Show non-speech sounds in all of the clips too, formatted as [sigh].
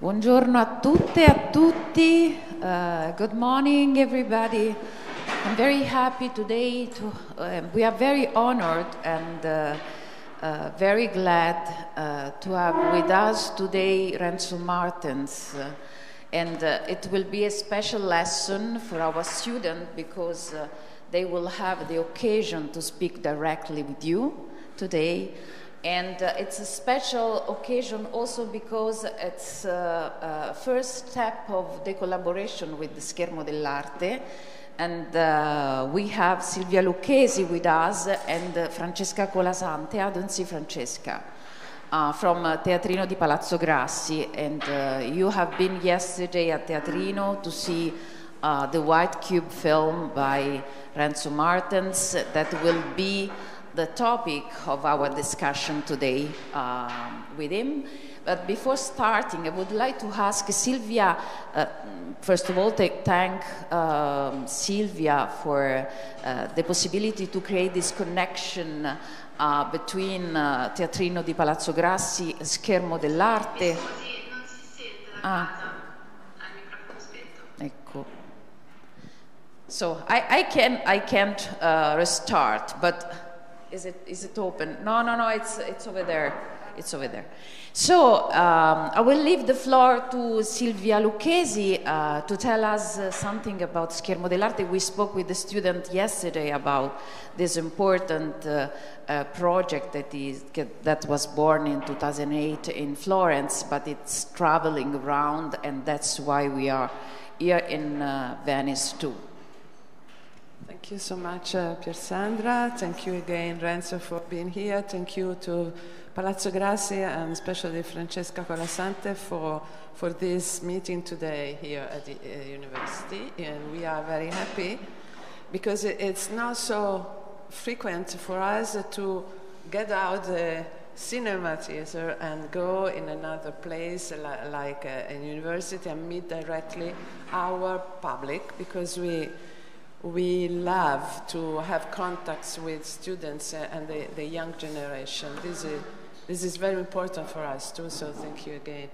Buongiorno a tutte e a tutti. Uh, good morning, everybody. I'm very happy today to. Uh, we are very honored and uh, uh very glad uh, to have with us today Renzo Martens. Uh, and it will be a special lesson for our students because they will have the occasion to speak directly with you today. And uh, it's a special occasion also because it's a uh, uh, first step of the collaboration with the Schermo dell'Arte. And uh, we have Silvia Lucchesi with us and uh, Francesca Colasante. I don't see Francesca. Uh, from Teatrino di Palazzo Grassi. And you have been yesterday at Teatrino to see the White Cube film by Renzo Martens that will be the topic of our discussion today um, with him. But before starting, I would like to ask Silvia, uh, first of all, to thank um, Silvia for uh, the possibility to create this connection uh, between uh, Teatrino di Palazzo Grassi e Schermo dell'Arte. Ah. Ecco. So I, I, can, I can't uh, restart, but is it, is it open? No, no, no, it's, it's over there. It's over there. So um, I will leave the floor to Silvia Lucchesi uh, to tell us uh, something about Schermo dell'Arte. We spoke with the student yesterday about this important uh, uh project that, is, that was born in 2008 in Florence, but it's traveling around, and that's why we are here in uh, Venice too. Thank you so much, uh, Piersandra. Thank you again, Renzo, for being here. Thank you to Palazzo Grassi and especially Francesca Colasante for, for this meeting today here at the uh, university. And we are very happy because it, it's not so frequent for us to get out the cinema theater and go in another place like uh, a university and meet directly our public because we we love to have contacts with students and the, the young generation. This is, this is very important for us too, so thank you again.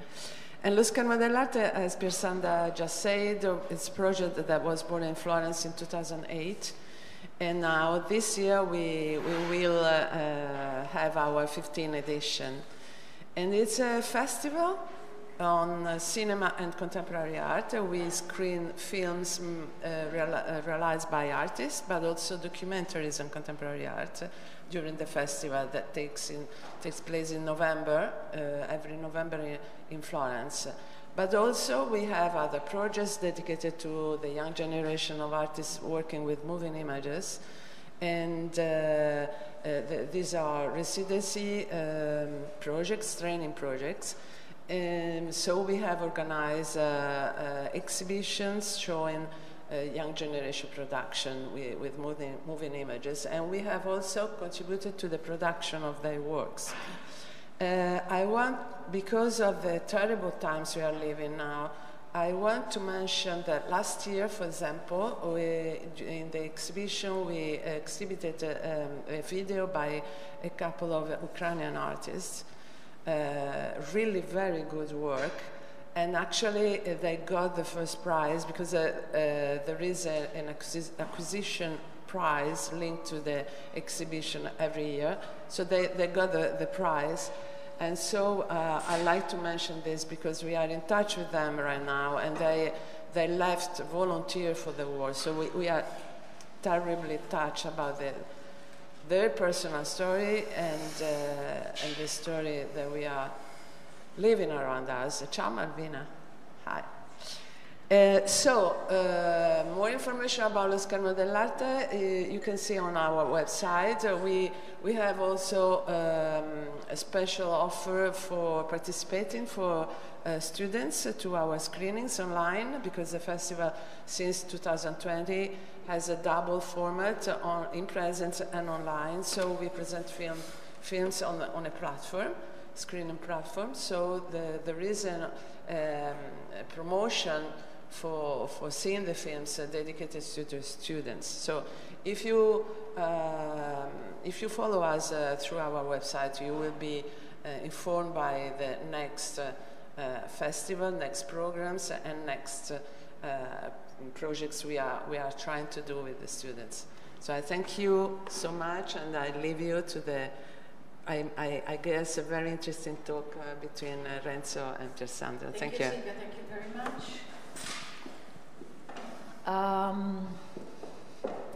And Lo Schermo dell'Arte, as Piersandra just said, it's a project that was born in Florence in 2008. And now this year we, we will uh, uh, have our 15th edition. And it's a festival on uh, cinema and contemporary art. Uh, we screen films mm, uh, real, uh, realized by artists, but also documentaries on contemporary art during the festival that takes, in, takes place in November, uh, every November in, in, Florence. But also we have other projects dedicated to the young generation of artists working with moving images. And uh, the, these are residency um, projects, training projects, um, so we have organized uh, uh, exhibitions showing uh, young generation production with, with moving, moving, images, and we have also contributed to the production of their works. I want, because of the terrible times we are living now, I want to mention that last year, for example, we, in the exhibition we exhibited a, um, a video by a couple of Ukrainian artists really very good work. And actually, uh, they got the first prize because uh, there is a, an acquisition prize linked to the exhibition every year. So they, they got the, the prize. And so uh, I like to mention this because we are in touch with them right now and they, they left volunteer for the war. So we, we are terribly touched about the, their personal story and, uh, and the story that we are living around us. Ciao Malvina. Hi. Uh, so, uh, more information about Lo Schermo dell'Arte uh, you can see on our website. Uh, we, we have also um, a special offer for participating for uh, students to our screenings online because the festival since 2020 has a double format on, in presence and online. So we present film, films on, on a platform, screening platform. So the, there is an, um, promotion for, for seeing the films dedicated to the students. So if you, um, if you follow us uh, through our website, you will be uh, informed by the next uh, uh, festival, next programs, and next uh, projects we are, we are trying to do with the students. So I thank you so much, and I leave you to the, I, I, I guess, a very interesting talk uh, between uh, Renzo and Piersandra. Thank, Thank, you. you, Silvia. Thank you very much. Um,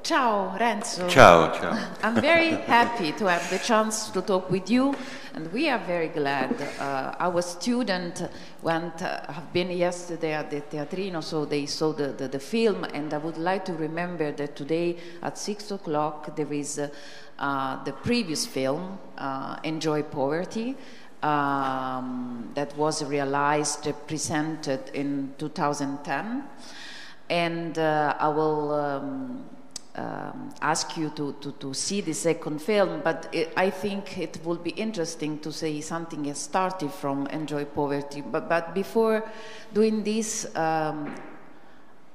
ciao, Renzo. Ciao, ciao. I'm very happy to have the chance to talk with you, and we are very glad. Uh, our student went, uh, have been yesterday at the Teatrino, so they saw the, the, the film, and I would like to remember that today at six o'clock there is uh, uh, the previous film, uh, Enjoy Poverty. Um, that was realized, uh, presented in 2010, and I will um, um, ask you to, to, to see the second film, but it, I think it will be interesting to say something started from Enjoy Poverty. But, but before doing this, um,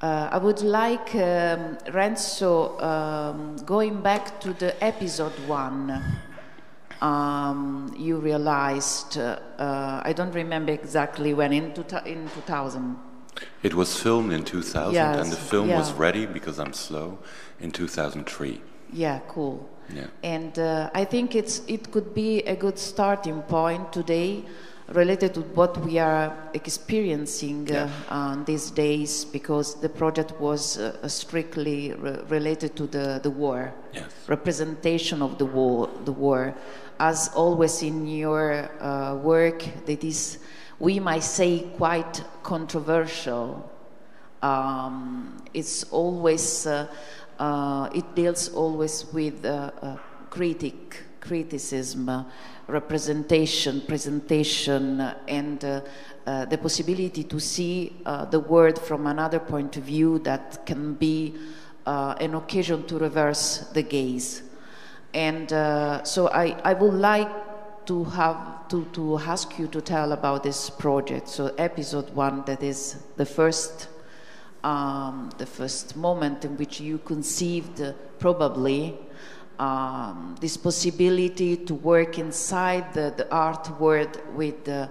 uh, I would like um, Renzo um, going back to the episode one. Um, you realized, uh, uh, I don't remember exactly when, in, two, in 2000. It was filmed in 2000, Yes, and the film was ready because I'm slow in 2003. Yeah, cool. Yeah. And uh, I think it's it could be a good starting point today, related to what we are experiencing uh, uh, these days, because the project was uh, strictly re- related to the, the war, Yes. representation of the war, the war. As always in your uh, work, that is, we might say, quite controversial. Um, it's always uh, uh, it deals always with uh, uh, critic criticism representation presentation and uh, uh, the possibility to see uh, the world from another point of view that can be uh, an occasion to reverse the gaze. And so I, I would like to have to, to ask you to tell about this project so episode one that is the first um, the first moment in which you conceived uh, probably um, this possibility to work inside the, the art world with uh,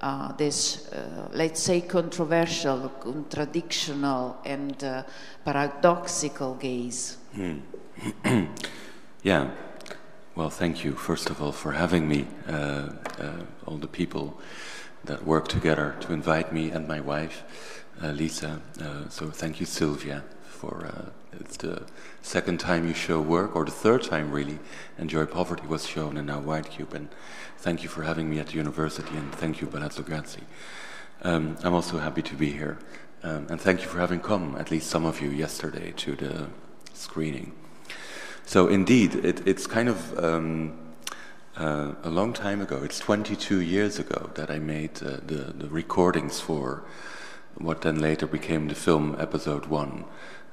uh, this, uh, let's say, controversial, contradictional, and uh, paradoxical gaze. [clears throat] Yeah. Well, thank you, first of all, for having me, uh, uh, all the people that work together to invite me and my wife, uh, Lisa. Uh, so thank you, Silvia, for uh, it's the second time you show work, or the third time really. Enjoy Poverty was shown, in now White Cube. And thank you for having me at the university, and thank you, Palazzo Grassi. Um, I'm also happy to be here, um, and thank you for having come, at least some of you, yesterday to the screening. So indeed, it, it's kind of um, uh, a long time ago. It's 22 years ago that I made uh, the, the recordings for what then later became the film Episode One,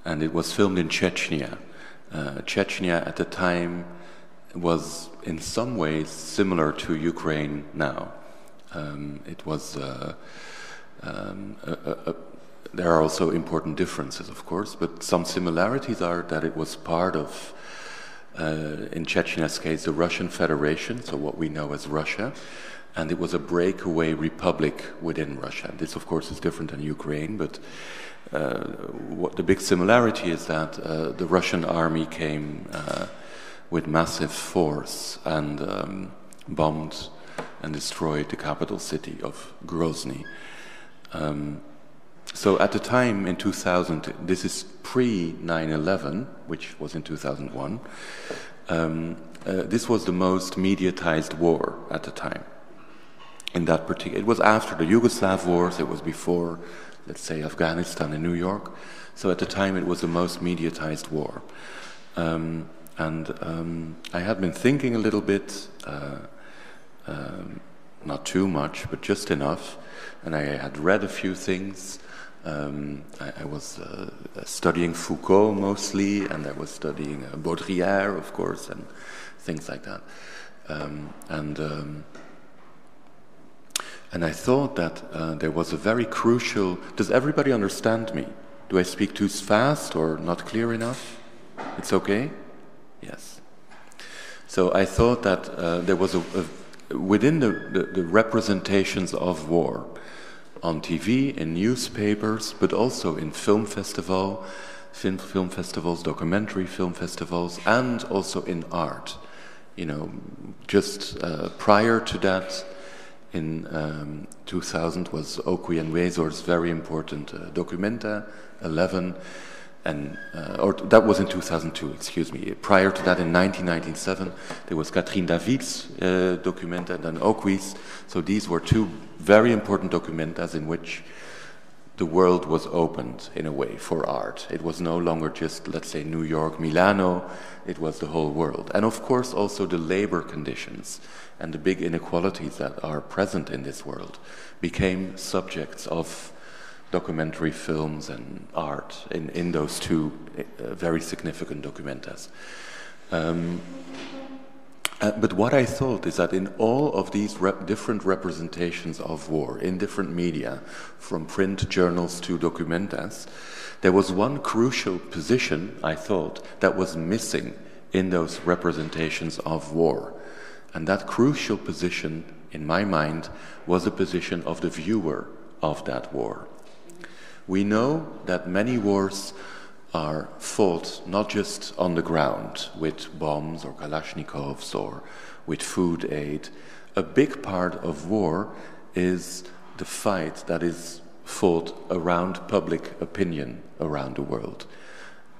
and it was filmed in Chechnya. Uh, Chechnya at the time was in some ways similar to Ukraine now. Um, it was. Uh, um, a, a, a, there are also important differences, of course, but some similarities are that it was part of uh, in Chechnya's case, the Russian Federation, so what we know as Russia, and it was a breakaway republic within Russia. This, of course, is different than Ukraine, but uh, what the big similarity is that uh, the Russian army came uh, with massive force and um, bombed and destroyed the capital city of Grozny. Um, so at the time in 2000, this is pre 9 11, which was in 2001, um, uh, this was the most mediatized war at the time. In that particular, it was after the Yugoslav wars, it was before, let's say, Afghanistan and New York. So at the time, it was the most mediatized war. Um, and um, I had been thinking a little bit, uh, um, not too much, but just enough. And I had read a few things. Um, I, I, was uh, studying Foucault mostly, and I was studying uh, Baudrillard, of course, and things like that. Um, and um, and I thought that uh, there was a very crucial. Does everybody understand me? Do I speak too fast or not clear enough? It's okay. Yes. So I thought that uh, there was a, a within the, the, the representations of war on TV, in newspapers, but also in film festival, film, film festivals, documentary film festivals, and also in art. You know, just uh, prior to that, in um, 2000 was Okwui Enwezor's very important uh, Documenta 11, and uh, or that was in 2002, excuse me. Prior to that, in 1997, there was Catherine David's uh, Documenta and then Okwui's. So these were two very important documentas in which the world was opened in a way for art. It was no longer just, let's say, New York, Milano, it was the whole world. And of course, also the labor conditions and the big inequalities that are present in this world became subjects of documentary films and art in, in those two uh, very significant documentas. Um, uh, but what I thought is that in all of these rep different representations of war, in different media, from print journals to documentas, there was one crucial position, I thought, that was missing in those representations of war. And that crucial position, in my mind, was the position of the viewer of that war. We know that many wars are fought not just on the ground with bombs or Kalashnikovs or with food aid. A big part of war is the fight that is fought around public opinion around the world.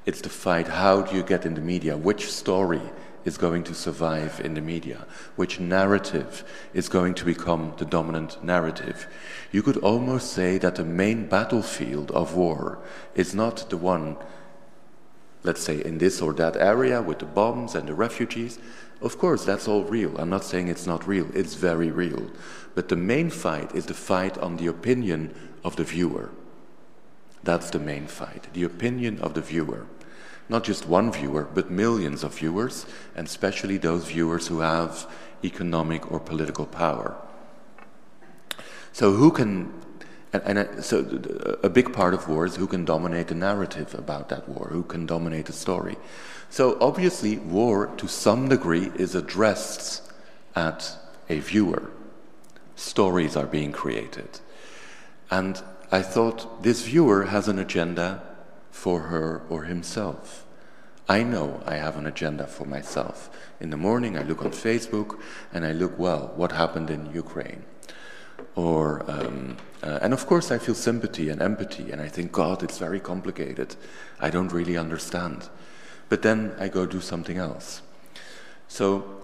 It's the fight how do you get in the media, which story is going to survive in the media, which narrative is going to become the dominant narrative. You could almost say that the main battlefield of war is not the one let's say, in this or that area with the bombs and the refugees. Of course, that's all real. I'm not saying it's not real, it's very real. But the main fight is the fight on the opinion of the viewer. That's the main fight, the opinion of the viewer. Not just one viewer, but millions of viewers, and especially those viewers who have economic or political power. So, who can and, and uh, so a big part of war is who can dominate the narrative about that war, who can dominate the story. So obviously, war to some degree is addressed at a viewer. Stories are being created. And I thought this viewer has an agenda for her or himself. I know I have an agenda for myself. In the morning, I look on Facebook and I look, well, what happened in Ukraine? Or, um, uh, and of course, I feel sympathy and empathy, and I think, God, it's very complicated. I don't really understand. But then I go do something else. So,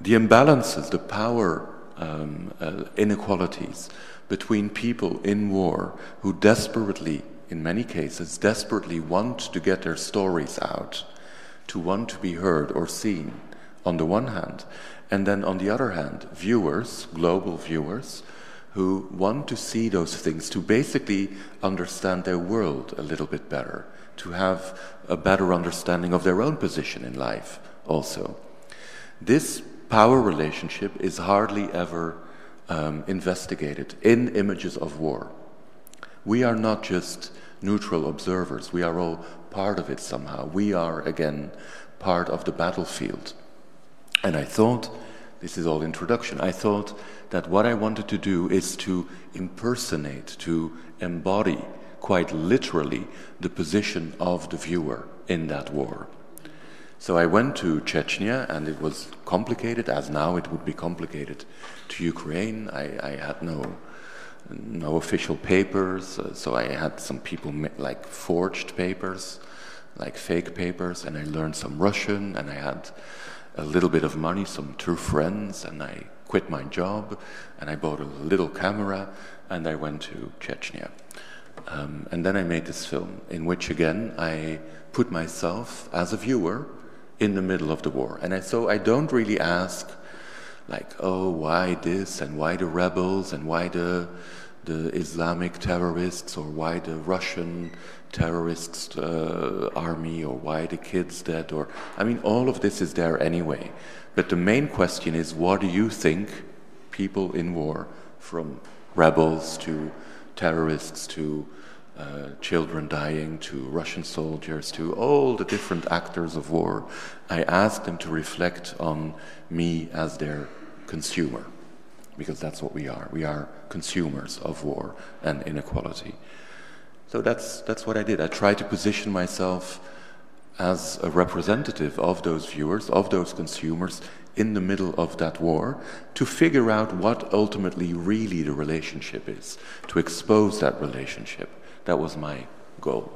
the imbalances, the power um, uh, inequalities between people in war who desperately, in many cases, desperately want to get their stories out, to want to be heard or seen, on the one hand, and then on the other hand, viewers, global viewers, who want to see those things, to basically understand their world a little bit better, to have a better understanding of their own position in life also. This power relationship is hardly ever um, investigated in images of war. We are not just neutral observers, we are all part of it somehow. We are, again, part of the battlefield. And I thought, this is all introduction, I thought that what I wanted to do is to impersonate, to embody quite literally the position of the viewer in that war. So I went to Chechnya, and it was complicated, as now it would be complicated to Ukraine. I, I had no no official papers, uh, so I had some people like forged papers, like fake papers, and I learned some Russian, and I had a little bit of money, some true friends, and I quit my job and I bought a little camera and I went to Chechnya. Um, and then I made this film in which, again, I put myself as a viewer in the middle of the war. And I, so I don't really ask, like, oh, why this and why the rebels and why the, the Islamic terrorists or why the Russian terrorists uh, army or why the kids dead or I mean all of this is there anyway but the main question is what do you think people in war, from rebels to terrorists to uh, children dying to Russian soldiers to all the different actors of war, I ask them to reflect on me as their consumer. because that's what we are. We are consumers of war and inequality. So that's, that's what I did. I tried to position myself as a representative of those viewers, of those consumers in the middle of that war, to figure out what ultimately really the relationship is, to expose that relationship. That was my goal.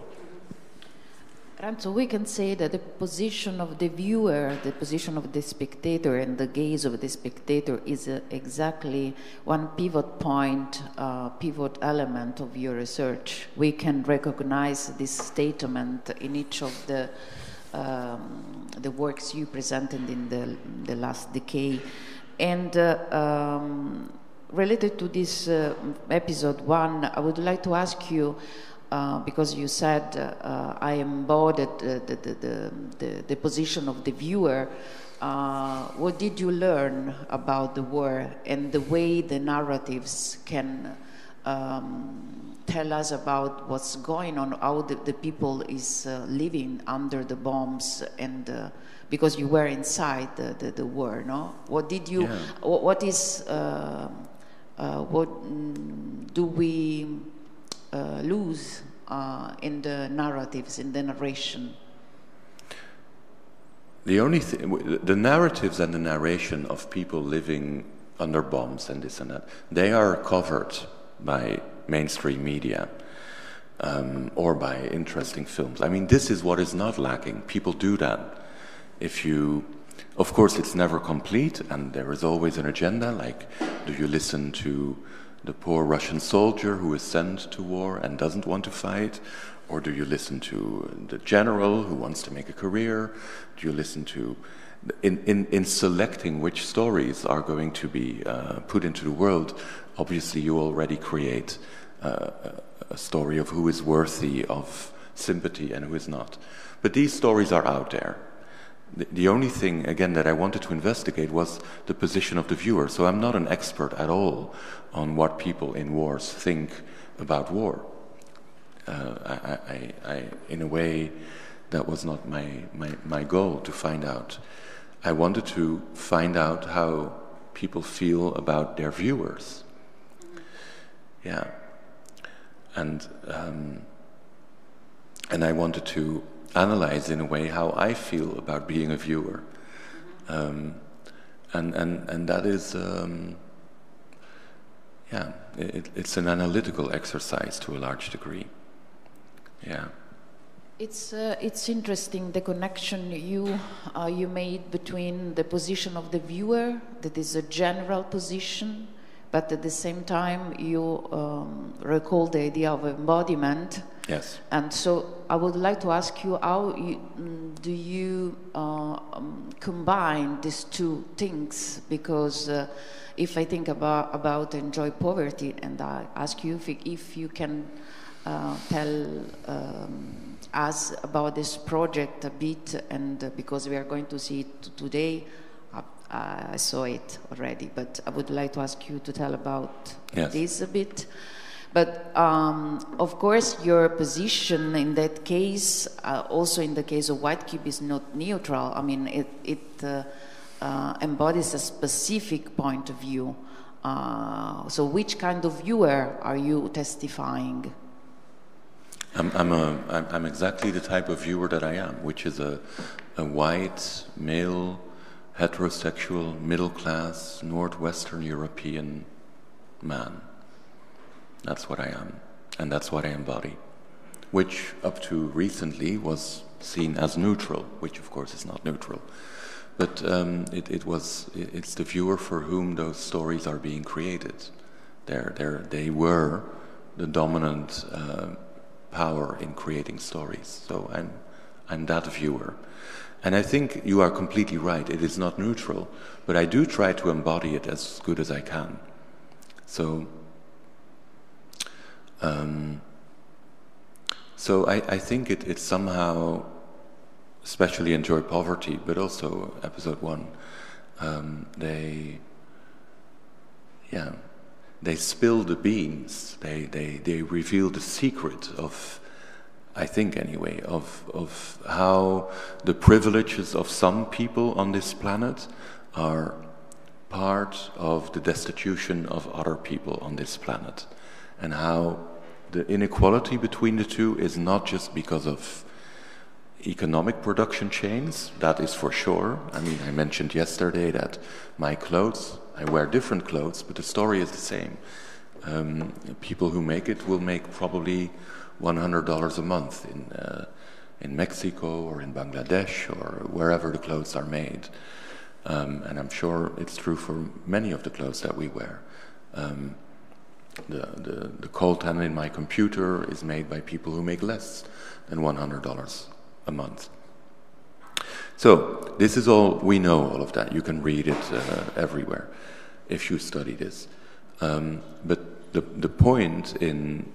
So we can say that the position of the viewer, the position of the spectator, and the gaze of the spectator is uh, exactly one pivot point, uh, pivot element of your research. We can recognize this statement in each of the um, the works you presented in the the last decade, and. Uh, um, related to this uh, episode one, I would like to ask you uh, because you said uh, I embodied the, the, the, the, the position of the viewer. Uh, what did you learn about the war and the way the narratives can um, tell us about what's going on, how the, people is uh, living under the bombs and uh, because you were inside the, the, the, war, no? What did you, yeah. what, what is, what mm, do we uh, lose uh, in the narratives, in the narration? The only thing, the narratives and the narration of people living under bombs and this and that, they are covered by mainstream media um, or by interesting films. I mean, this is what is not lacking. People do that. If you, of course, it's never complete, and there is always an agenda. Like, do you listen to the poor Russian soldier who is sent to war and doesn't want to fight? Or do you listen to the general who wants to make a career? Do you listen to, in, in, in selecting which stories are going to be uh, put into the world, obviously you already create uh, a story of who is worthy of sympathy and who is not. But these stories are out there. The, the only thing, again, that I wanted to investigate was the position of the viewer. So I'm not an expert at all on what people in wars think about war. Uh, I, I, I, in a way, that was not my, my, my goal to find out. I wanted to find out how people feel about their viewers. Yeah. And, um, and I wanted to analyze in a way how I feel about being a viewer. Um, and, and, and that is, um, yeah, it, it's an analytical exercise to a large degree. Yeah. It's, uh, it's interesting the connection you, uh, you made between the position of the viewer, that is a general position, but at the same time you um, recall the idea of embodiment Yes. And so I would like to ask you how you, mm, do you uh, um, combine these two things? Because uh, if I think about, about enjoy poverty, and I ask you if, if you can uh, tell um, us about this project a bit, and uh, because we are going to see it today, I saw it already, but I would like to ask you to tell about yes. this a bit. But um, of course, your position in that case, uh, also in the case of White Cube, is not neutral. I mean, it, it uh, uh, embodies a specific point of view. Uh, so, which kind of viewer are you testifying? I'm, I'm, a, I'm exactly the type of viewer that I am, which is a, a white, male, heterosexual, middle class, Northwestern European man. That's what I am, and that's what I embody, which up to recently was seen as neutral, which of course is not neutral. But um, it, it, was, it, it's the viewer for whom those stories are being created. They're, they're, they were the dominant uh, power in creating stories. So I'm, I'm that viewer. And I think you are completely right. It is not neutral, but I do try to embody it as good as I can. So um, so I, I think it, it somehow, especially enjoy poverty, but also episode one, um, they, yeah, they spill the beans. They, they, they reveal the secret of, I think anyway, of, of how the privileges of some people on this planet are part of the destitution of other people on this planet, and how the inequality between the two is not just because of economic production chains, that is for sure. I mean, I mentioned yesterday that my clothes, I wear different clothes, but the story is the same. Um, people who make it will make probably $100 a month in, uh, in Mexico or in Bangladesh or wherever the clothes are made. Um, and I'm sure it's true for many of the clothes that we wear. Um, the, the, the coltan in my computer is made by people who make less than $100 a month. So, this is all, we know all of that. You can read it uh, everywhere if you study this. Um, but the, the point in,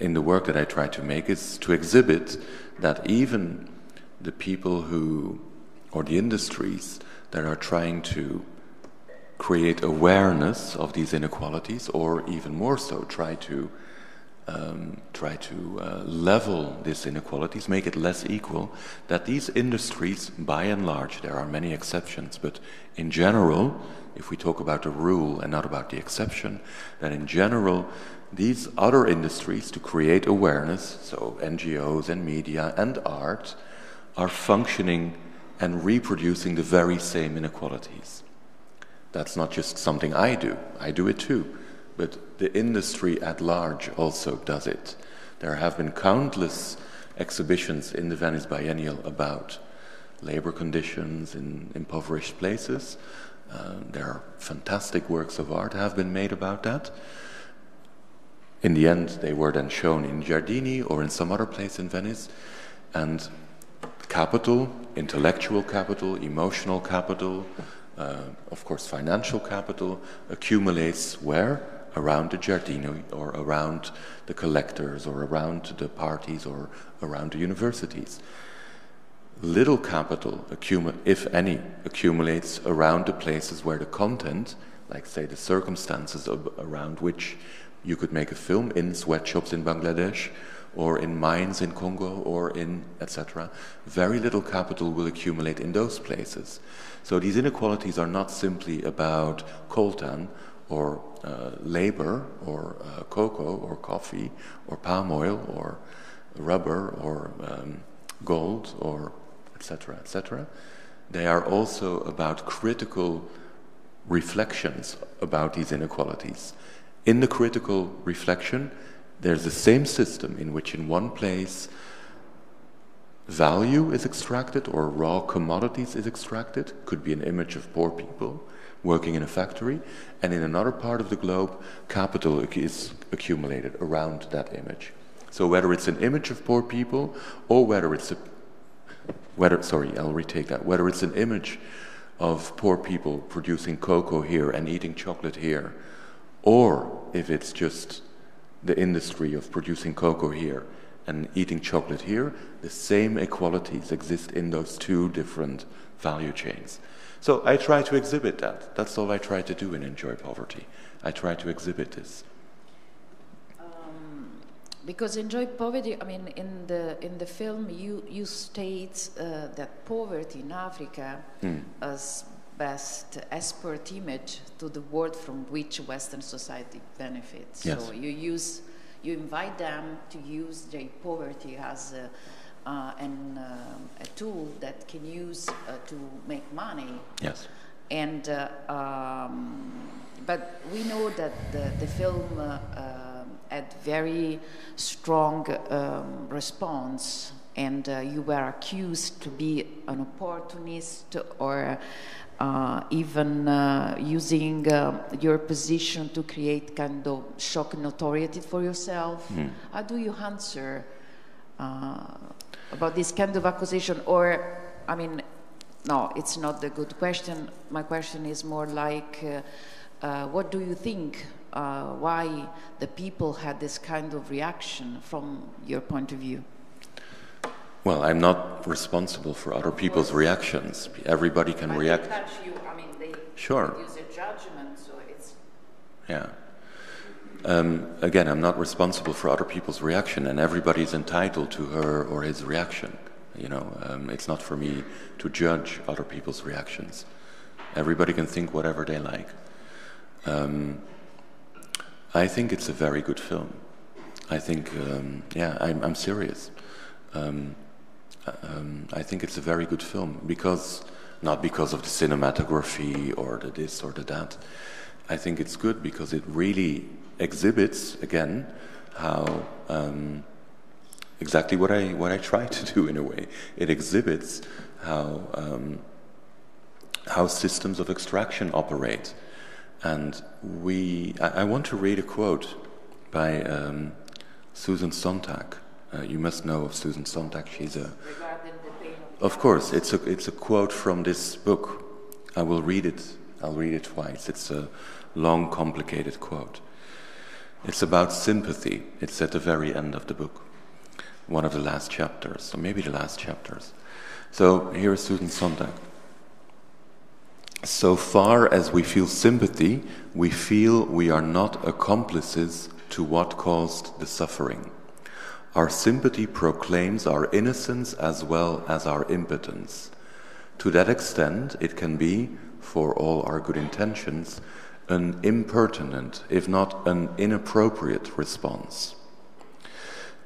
in the work that I try to make is to exhibit that even the people who, or the industries that are trying to create awareness of these inequalities, or even more so, try to um, try to uh, level these inequalities, make it less equal, that these industries, by and large, there are many exceptions, but in general, if we talk about the rule and not about the exception, that in general, these other industries to create awareness, so NGOs and media and art, are functioning and reproducing the very same inequalities. That's not just something I do, I do it too but the industry at large also does it. There have been countless exhibitions in the Venice Biennial about labor conditions in impoverished places. Uh, there are fantastic works of art have been made about that. In the end, they were then shown in Giardini or in some other place in Venice. And capital, intellectual capital, emotional capital, Uh, of course, financial capital accumulates where? around the Giardini or around the collectors or around the parties or around the universities. Little capital, if any, accumulates around the places where the content, like say the circumstances around which you could make a film in sweatshops in Bangladesh or in mines in Congo or in etc. Very little capital will accumulate in those places. So these inequalities are not simply about coltan or uh, labor or uh, cocoa or coffee or palm oil or rubber or um, gold or etc. etc. They are also about critical reflections about these inequalities. In the critical reflection, there's the same system in which, in one place, value is extracted or raw commodities is extracted, could be an image of poor people working in a factory, and in another part of the globe, capital is accumulated around that image. So whether it's an image of poor people, or whether it's a whether sorry, I'll retake that. Whether it's an image of poor people producing cocoa here and eating chocolate here, or if it's just the industry of producing cocoa here and eating chocolate here, the same equalities exist in those two different value chains. So I try to exhibit that. That's all I try to do in Enjoy Poverty. I try to exhibit this. Um, because Enjoy Poverty, I mean, in the, in the film, you, you state uh, that poverty in Africa mm. as best expert image to the world from which Western society benefits. Yes. So you use, you invite them to use their poverty as a, uh, and uh, a tool that can use uh, to make money. Yes. And um, but we know that the, the film had very strong um, response and uh, you were accused to be an opportunist or uh, even uh, using your position to create kind of shock notoriety for yourself. Mm. How do you answer about this kind of accusation? Or, I mean, no, it's not the good question. My question is more like, uh, uh, what do you think? Uh, why the people had this kind of reaction from your point of view? Well, I'm not responsible for other people's reactions. Everybody can but react. You, I mean, they sure. use a judgment, so it's. Yeah. Um, again, I'm not responsible for other people's reaction, and everybody's entitled to her or his reaction. You know, um, it's not for me to judge other people's reactions. Everybody can think whatever they like. Um, I think it's a very good film. I think, um, yeah, I'm, I'm serious. Um, um, I think it's a very good film because, not because of the cinematography or the this or the that. I think it's good because it really exhibits, again, how um, exactly what I what I try to do in a way. It exhibits how um, how systems of extraction operate, and we. I, I want to read a quote by um, Susan Sontag. Uh, you must know of Susan Sontag. She's a. Of course, it's a it's a quote from this book. I will read it. I'll read it twice. It's a long, complicated quote. It's about sympathy. It's at the very end of the book one of the last chapters, or maybe the last chapters. So here is Susan Sontag. So far as we feel sympathy, we feel we are not accomplices to what caused the suffering. Our sympathy proclaims our innocence as well as our impotence. To that extent, it can be, for all our good intentions, an impertinent, if not an inappropriate response.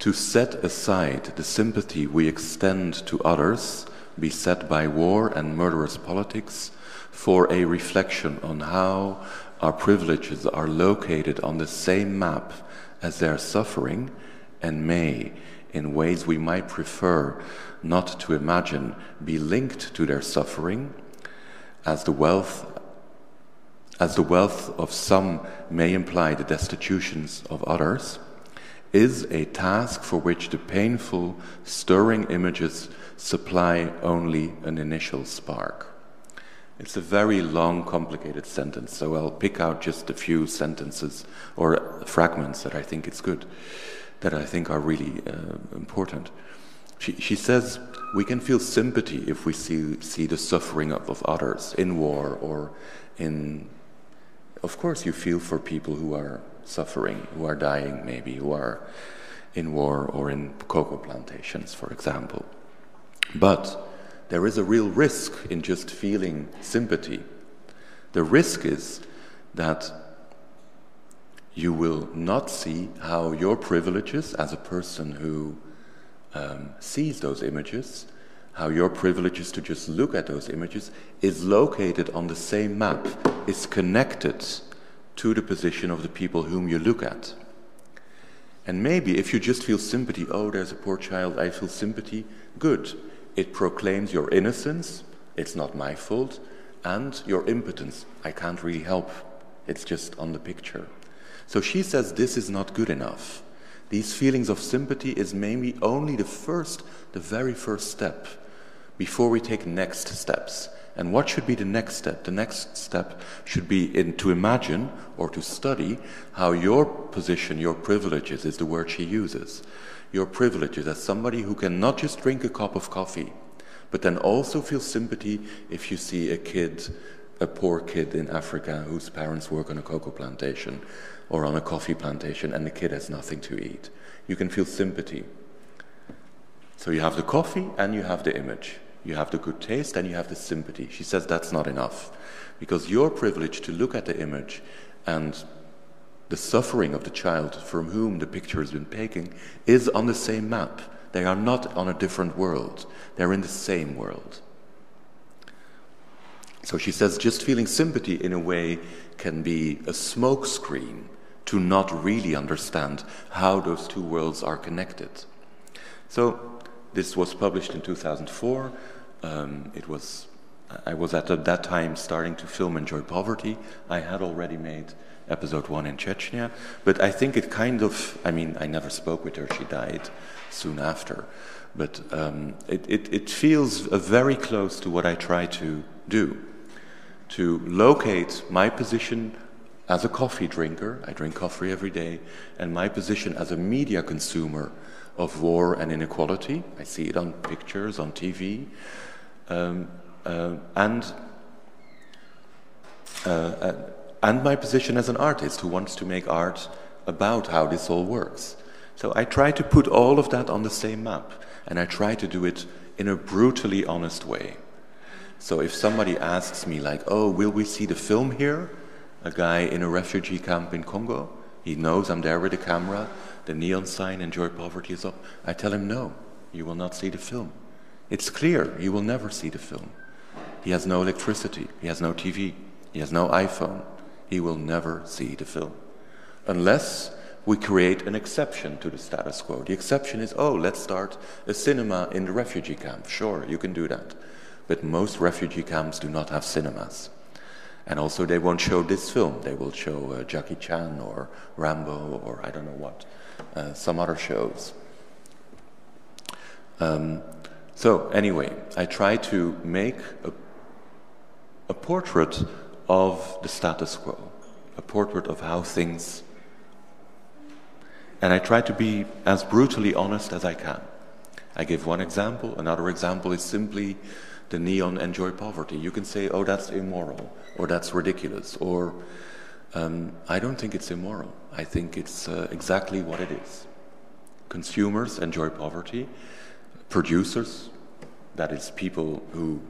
To set aside the sympathy we extend to others, beset by war and murderous politics, for a reflection on how our privileges are located on the same map as their suffering and may, in ways we might prefer not to imagine, be linked to their suffering, as the wealth as the wealth of some may imply the destitutions of others is a task for which the painful, stirring images supply only an initial spark. It's a very long, complicated sentence, so I'll pick out just a few sentences or fragments that I think it's good, that I think are really uh, important. She, she says, We can feel sympathy if we see, see the suffering of, of others in war or in. Of course, you feel for people who are suffering, who are dying, maybe, who are in war or in cocoa plantations, for example. But there is a real risk in just feeling sympathy. The risk is that you will not see how your privileges as a person who um, sees those images, how your privileges to just look at those images is located on the same map, is connected to the position of the people whom you look at. And maybe if you just feel sympathy, oh, there's a poor child, I feel sympathy, good. It proclaims your innocence, it's not my fault, and your impotence. I can't really help. It's just on the picture. So she says this is not good enough. These feelings of sympathy is maybe only the first, the very first step before we take next steps. And what should be the next step? The next step should be in, to imagine or to study how your position, your privileges is the word she uses. Your privileges as somebody who can not just drink a cup of coffee, but then also feel sympathy if you see a kid, a poor kid in Africa whose parents work on a cocoa plantation or on a coffee plantation and the kid has nothing to eat. You can feel sympathy. So you have the coffee and you have the image. You have the good taste and you have the sympathy. She says that's not enough because your privilege to look at the image and the suffering of the child from whom the picture has been taken is on the same map. They are not on a different world, they're in the same world. So she says just feeling sympathy in a way can be a smokescreen to not really understand how those two worlds are connected. So this was published in 2004. Um, it was, I was at that time starting to film Enjoy Poverty. I had already made episode one in Chechnya, but I think it kind of, I mean, I never spoke with her, she died soon after. But um, it, it, it feels very close to what I try to do to locate my position as a coffee drinker, I drink coffee every day, and my position as a media consumer of war and inequality. I see it on pictures, on TV. Um, uh, and, uh, uh, and my position as an artist who wants to make art about how this all works. So I try to put all of that on the same map, and I try to do it in a brutally honest way. So if somebody asks me, like, oh, will we see the film here? A guy in a refugee camp in Congo, he knows I'm there with a the camera, the neon sign, Enjoy Poverty is up. I tell him, no, you will not see the film. It's clear, you will never see the film. He has no electricity, he has no TV, he has no iPhone. He will never see the film. Unless we create an exception to the status quo. The exception is, oh, let's start a cinema in the refugee camp. Sure, you can do that. But most refugee camps do not have cinemas. And also, they won't show this film. They will show uh, Jackie Chan or Rambo or I don't know what, uh, some other shows. Um, so, anyway, I try to make a, a portrait of the status quo, a portrait of how things. And I try to be as brutally honest as I can. I give one example. Another example is simply the neon enjoy poverty. You can say, oh, that's immoral, or that's ridiculous, or um, I don't think it's immoral. I think it's uh, exactly what it is. Consumers enjoy poverty, producers, that is, people who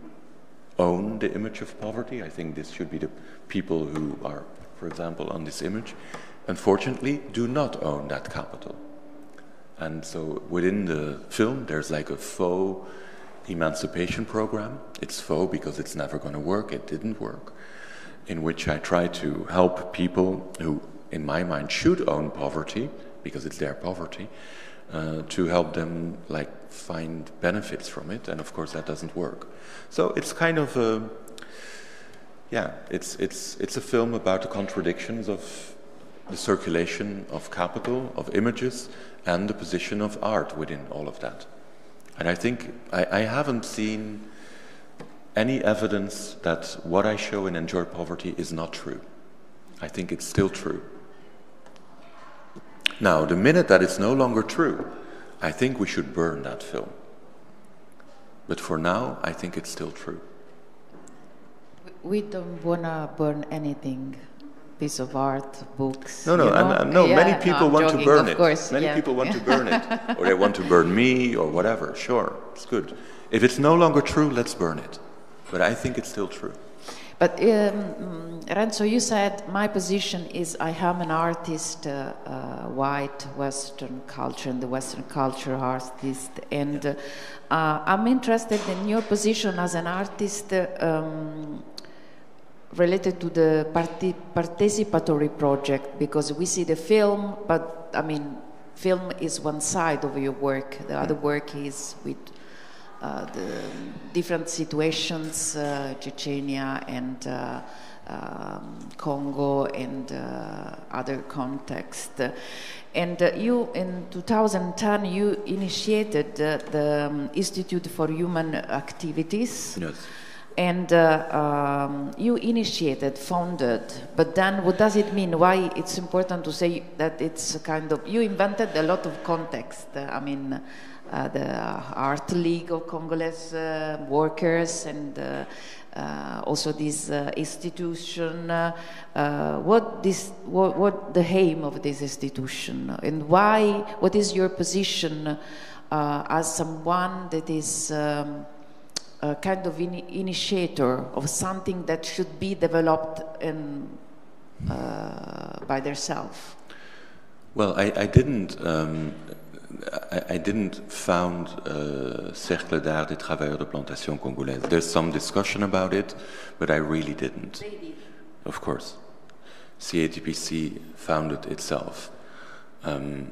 own the image of poverty. I think this should be the people who are, for example, on this image, unfortunately, do not own that capital. And so within the film, there's like a faux emancipation program. It's faux because it's never going to work, it didn't work, in which I try to help people who, in my mind, should own poverty because it's their poverty. Uh, to help them like find benefits from it, and of course that doesn't work. So it's kind of a, yeah, it's it's it's a film about the contradictions of the circulation of capital, of images, and the position of art within all of that. And I think I, I haven't seen any evidence that what I show in Enjoy Poverty is not true. I think it's still true. Now, the minute that it's no longer true, I think we should burn that film. But for now, I think it's still true. We don't want to burn anything piece of art, books. No, no, you know? and, no. Yeah, many people no, want joking, to burn it. Course, many yeah. people want to burn it, [laughs] or they want to burn me, or whatever. Sure, it's good. If it's no longer true, let's burn it. But I think it's still true. But um, Renzo, you said my position is I am an artist, uh, uh, white Western culture and the Western culture artist, and uh, I'm interested in your position as an artist um, related to the parti participatory project because we see the film, but I mean, film is one side of your work. The other work is with uh, the different situations, uh, Chechnya and uh, um, Congo and uh, other contexts. And uh, you, in 2010, you initiated the um, Institute for Human Activities. Yes. And uh, um, you initiated, founded, but then what does it mean? Why it's important to say that it's a kind of, you invented a lot of context. I mean, uh, the Art League of Congolese uh, workers and uh, uh, also this institution. what this, what, what, the aim of this institution, and why? What is your position as someone that is? Um, a kind of in initiator of something that should be developed in, uh, by themselves? Well, I, I didn't um, I, I didn't found uh, Cercle d'Art des Travailleurs de Plantation Congolaise. There's some discussion about it, but I really didn't. Of course. CATPC founded itself. Um,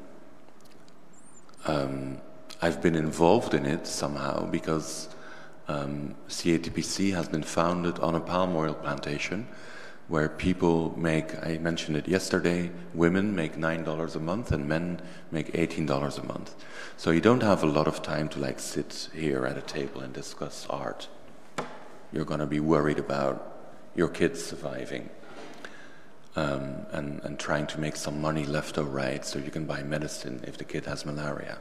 um, I've been involved in it somehow because um, CATPC has been founded on a palm oil plantation where people make, I mentioned it yesterday, women make $9 a month and men make $18 a month. So you don't have a lot of time to like sit here at a table and discuss art. You're going to be worried about your kids surviving um, and, and trying to make some money left or right so you can buy medicine if the kid has malaria.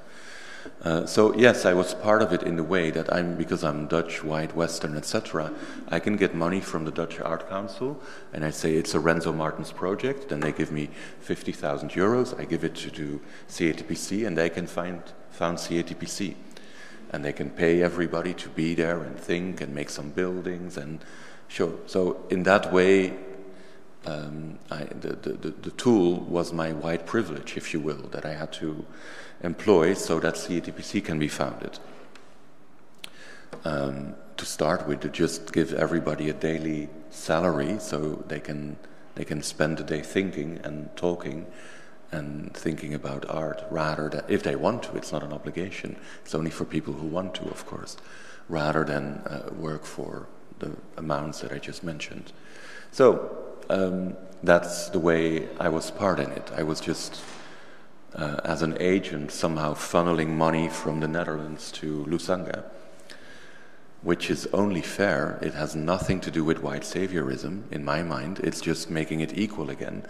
Uh, so yes, I was part of it in the way that I'm because I'm Dutch, white, Western, etc. I can get money from the Dutch Art Council, and I say it's a Renzo Martens project. Then they give me fifty thousand euros. I give it to, to CATPC, and they can find found CATPC. and they can pay everybody to be there and think and make some buildings and show. So in that way, um, I, the, the, the, tool was my white privilege, if you will, that I had to employ so that CATPC can be founded. Um, to start with, to just give everybody a daily salary so they can they can spend the day thinking and talking and thinking about art rather than if they want to. It's not an obligation. It's only for people who want to, of course, rather than uh, work for the amounts that I just mentioned. So um, that's the way I was part in it. I was just, uh, as an agent, somehow funneling money from the Netherlands to Lusanga, which is only fair. It has nothing to do with white saviorism, in my mind. It's just making it equal again,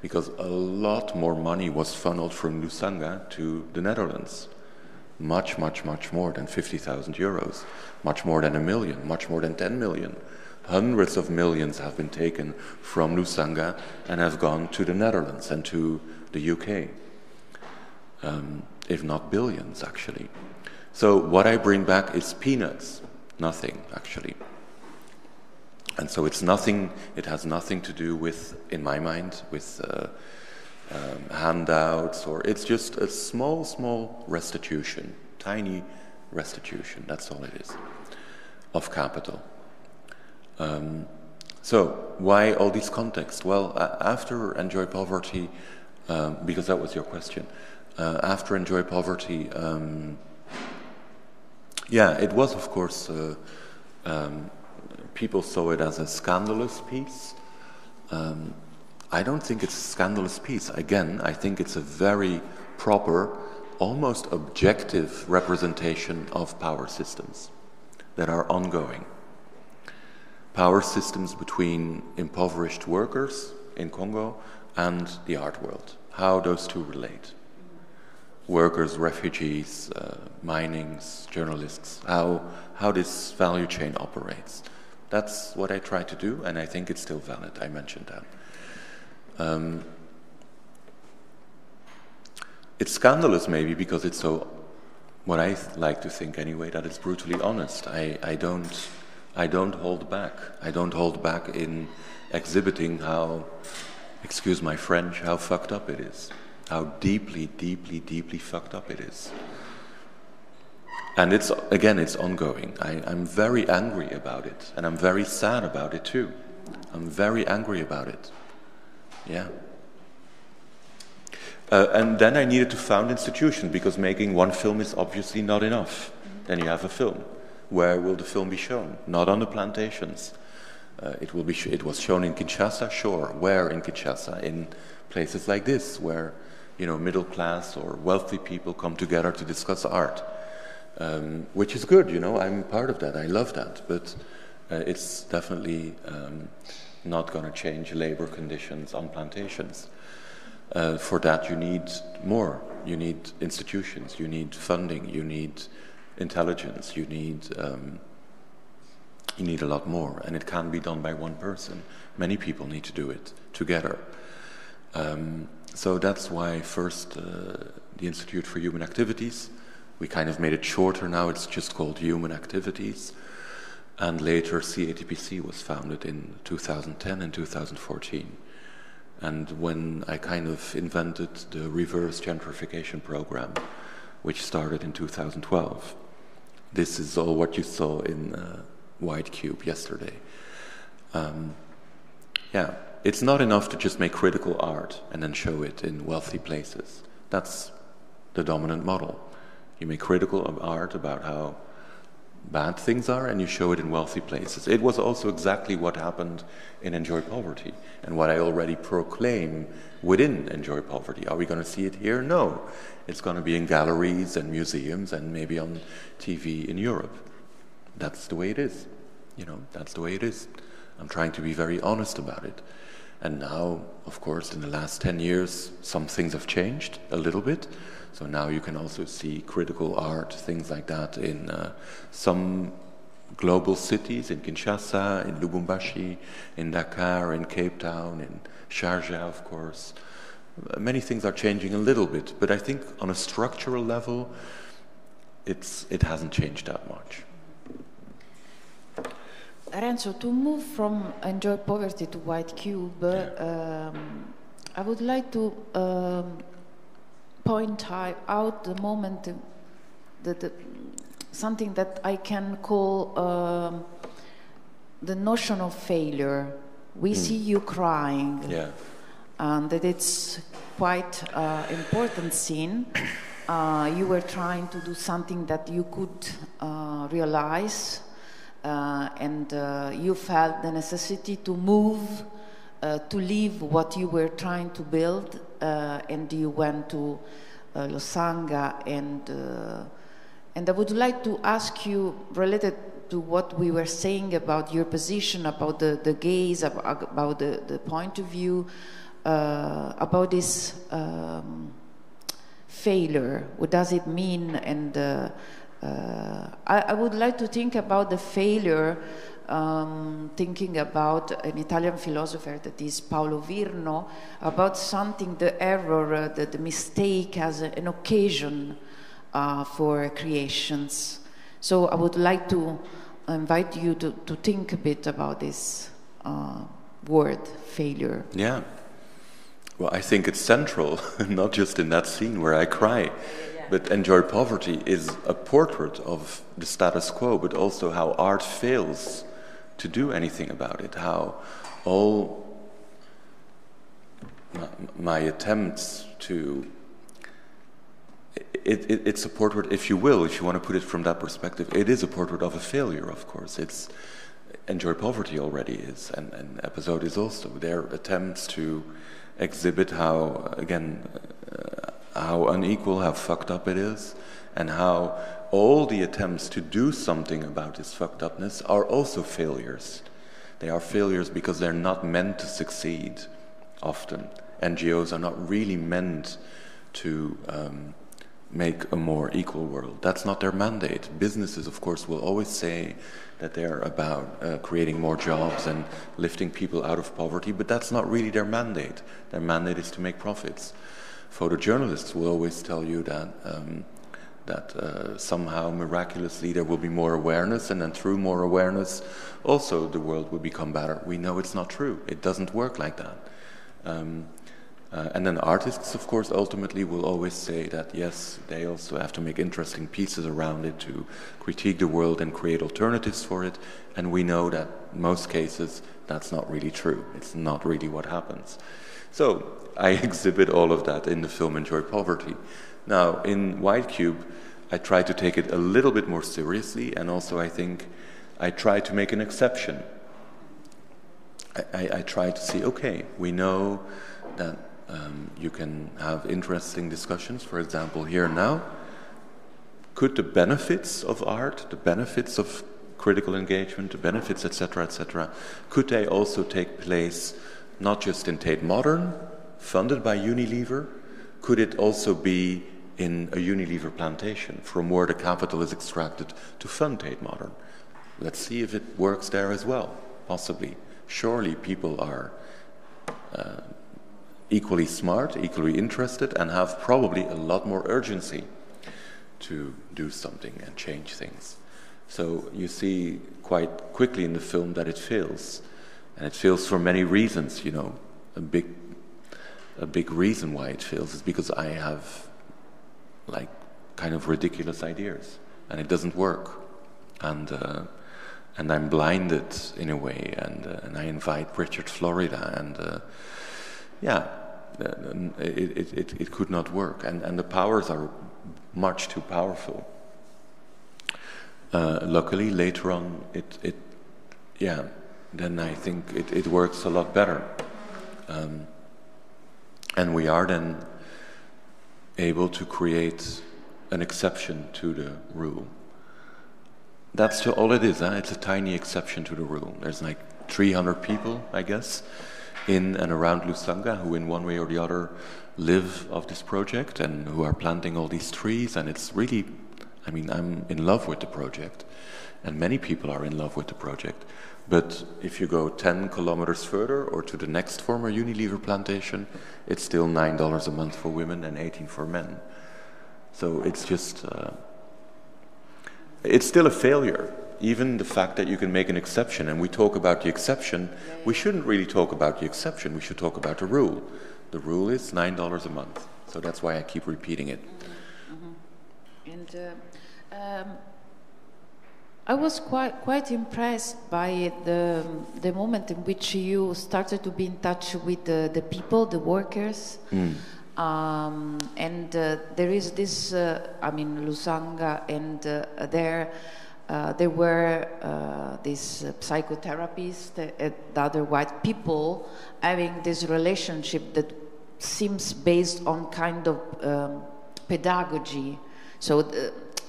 because a lot more money was funneled from Lusanga to the Netherlands. Much, much, much more than 50,000 euros, much more than a million, much more than 10 million. Hundreds of millions have been taken from Lusanga and have gone to the Netherlands and to the UK, um, if not billions, actually. So, what I bring back is peanuts, nothing, actually. And so, it's nothing, it has nothing to do with, in my mind, with uh, um, handouts, or it's just a small, small restitution, tiny restitution, that's all it is, of capital. Um, so, why all these contexts? Well, after Enjoy Poverty, um, because that was your question, uh, after Enjoy Poverty, um, yeah, it was, of course, uh, um, people saw it as a scandalous piece. Um, I don't think it's a scandalous piece. Again, I think it's a very proper, almost objective representation of power systems that are ongoing power systems between impoverished workers in Congo and the art world, how those two relate. Workers, refugees, uh, minings, journalists, how, how this value chain operates. That's what I try to do, and I think it's still valid. I mentioned that. Um, it's scandalous, maybe, because it's so, what I like to think anyway, that it's brutally honest. I, I don't I don't hold back. I don't hold back in exhibiting how, excuse my French, how fucked up it is. How deeply, deeply, deeply fucked up it is. And it's, again, it's ongoing. I, I'm very angry about it. And I'm very sad about it too. I'm very angry about it. Yeah. Uh, and then I needed to found institutions because making one film is obviously not enough. Then you have a film. Where will the film be shown? Not on the plantations. Uh, it, will be it was shown in Kinshasa, sure. Where in Kinshasa? In places like this, where you know middle class or wealthy people come together to discuss art, um, which is good. You know, I'm part of that. I love that, but uh, it's definitely um, not going to change labor conditions on plantations. Uh, for that, you need more. You need institutions. You need funding. You need intelligence. You need um, you need a lot more, and it can't be done by one person. Many people need to do it together. Um, so that's why first uh, the Institute for Human Activities. We kind of made it shorter now. It's just called Human Activities. And later, CATPC was founded in 2010 and 2014. And when I kind of invented the reverse gentrification program, which started in 2012, this is all what you saw in uh, White Cube yesterday. Um, yeah, it's not enough to just make critical art and then show it in wealthy places. That's the dominant model. You make critical art about how bad things are and you show it in wealthy places. It was also exactly what happened in Enjoy Poverty and what I already proclaim within Enjoy Poverty. Are we going to see it here? No. It's going to be in galleries and museums and maybe on TV in Europe. That's the way it is. You know, that's the way it is. I'm trying to be very honest about it. And now, of course, in the last 10 years, some things have changed a little bit. So now you can also see critical art, things like that, in uh, some global cities, in Kinshasa, in Lubumbashi, in Dakar, in Cape Town, in Sharjah, of course. Many things are changing a little bit, but I think on a structural level, it's, it hasn't changed that much. Renzo, to move from Enjoy Poverty to White Cube, Yeah. um, I would like to um, point out the moment uh, that the, something that I can call um, the notion of failure. We see you crying, Yeah. and that it's quite uh, important scene. Uh, you were trying to do something that you could uh, realize, uh, and uh, you felt the necessity to move, uh, to leave what you were trying to build, uh, and you went to uh, Lusanga and. Uh, and I would like to ask you, related to what we were saying about your position, about the, the gaze, ab- about the, the point of view, about this um, failure. What does it mean? And I, I would like to think about the failure, um, thinking about an Italian philosopher that is Paolo Virno, about something, the error, uh, the, the mistake as a- an occasion uh, for creations. So I would like to invite you to, to think a bit about this uh, word, failure. Yeah. Well, I think it's central, [laughs] not just in that scene where I cry, but Enjoy Poverty is a portrait of the status quo, but also how art fails to do anything about it, how all my, my attempts to. It, it, it's a portrait, if you will, if you want to put it from that perspective, it is a portrait of a failure, of course. It's Enjoy Poverty already is, and, and episode is also their attempts to exhibit how, again, uh, how unequal, how fucked up it is, and how all the attempts to do something about this fucked upness are also failures. They are failures because they're not meant to succeed often. NGOs are not really meant to um, make a more equal world. That's not their mandate. Businesses, of course, will always say that they're about uh, creating more jobs and lifting people out of poverty, but that's not really their mandate. Their mandate is to make profits. Photojournalists will always tell you that. Um, that uh, somehow miraculously there will be more awareness, and then through more awareness, also the world will become better. We know it's not true. It doesn't work like that. Um, uh, and then artists, of course, ultimately will always say that yes, they also have to make interesting pieces around it to critique the world and create alternatives for it. And we know that most cases that's not really true. It's not really what happens. So I [laughs] exhibit all of that in the film Enjoy Poverty. Now, in White Cube, I try to take it a little bit more seriously, and also I think I try to make an exception. I, I, I try to see, okay, we know that um, you can have interesting discussions, for example, here and now. Could the benefits of art, the benefits of critical engagement, the benefits, etc., etc., could they also take place not just in Tate Modern, funded by Unilever? Could it also be in a Unilever plantation from where the capital is extracted to fund Tate Modern? Let's see if it works there as well, possibly. Surely people are uh, equally smart, equally interested, and have probably a lot more urgency to do something and change things. So you see quite quickly in the film that it fails, and it fails for many reasons. You know, a big, a big reason why it fails is because I have, like, kind of ridiculous ideas, and it doesn't work, and uh, and I'm blinded in a way, and uh, and I invite Richard Florida, and uh, yeah, uh, it, it, it, it could not work, and and the powers are much too powerful. Uh, luckily, later on, it, it, yeah, then I think it, it works a lot better. Um, and we are then able to create an exception to the rule. That's all it is, huh? it's a tiny exception to the rule. There's like 300 people, I guess, in and around Lusanga who, in one way or the other, live of this project and who are planting all these trees. And it's really, I mean, I'm in love with the project, and many people are in love with the project. But if you go 10 kilometers further or to the next former Unilever plantation, it's still $9 a month for women and 18 for men. So it's just, uh, it's still a failure. Even the fact that you can make an exception, and we talk about the exception, we shouldn't really talk about the exception. We should talk about the rule. The rule is nine dollars a month. So that's why I keep repeating it. And uh, um, I was quite quite impressed by the the moment in which you started to be in touch with the, the people, the workers. Um, and uh, there is this, uh, I mean, Lusanga, and uh, there, uh, there were uh, these uh, psychotherapists, uh, the other white people, having this relationship that seems based on kind of um, pedagogy. So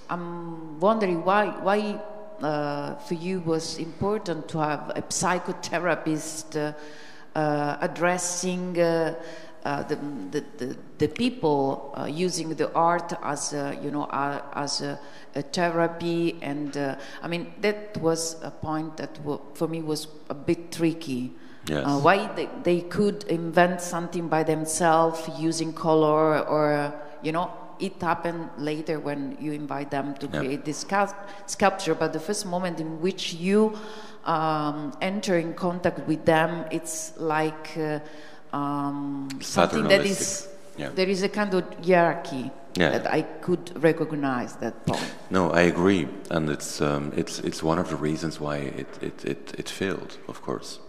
I'm wondering why, why uh, for you was important to have a psychotherapist uh, uh, addressing uh, uh, the, the, the, the people uh, using the art as a, you know uh, as a, a therapy and uh, I mean that was a point that for me was a bit tricky. Yes. Uh, why they, they could invent something by themselves using color or you know it happened later when you invite them to create this sculp- sculpture but the first moment in which you um, enter in contact with them it's like uh, um, something that is yeah. there is a kind of hierarchy Yeah. that I could recognize that point No, I agree, and it's um, it's it's one of the reasons why it, it, it, it failed. Of course,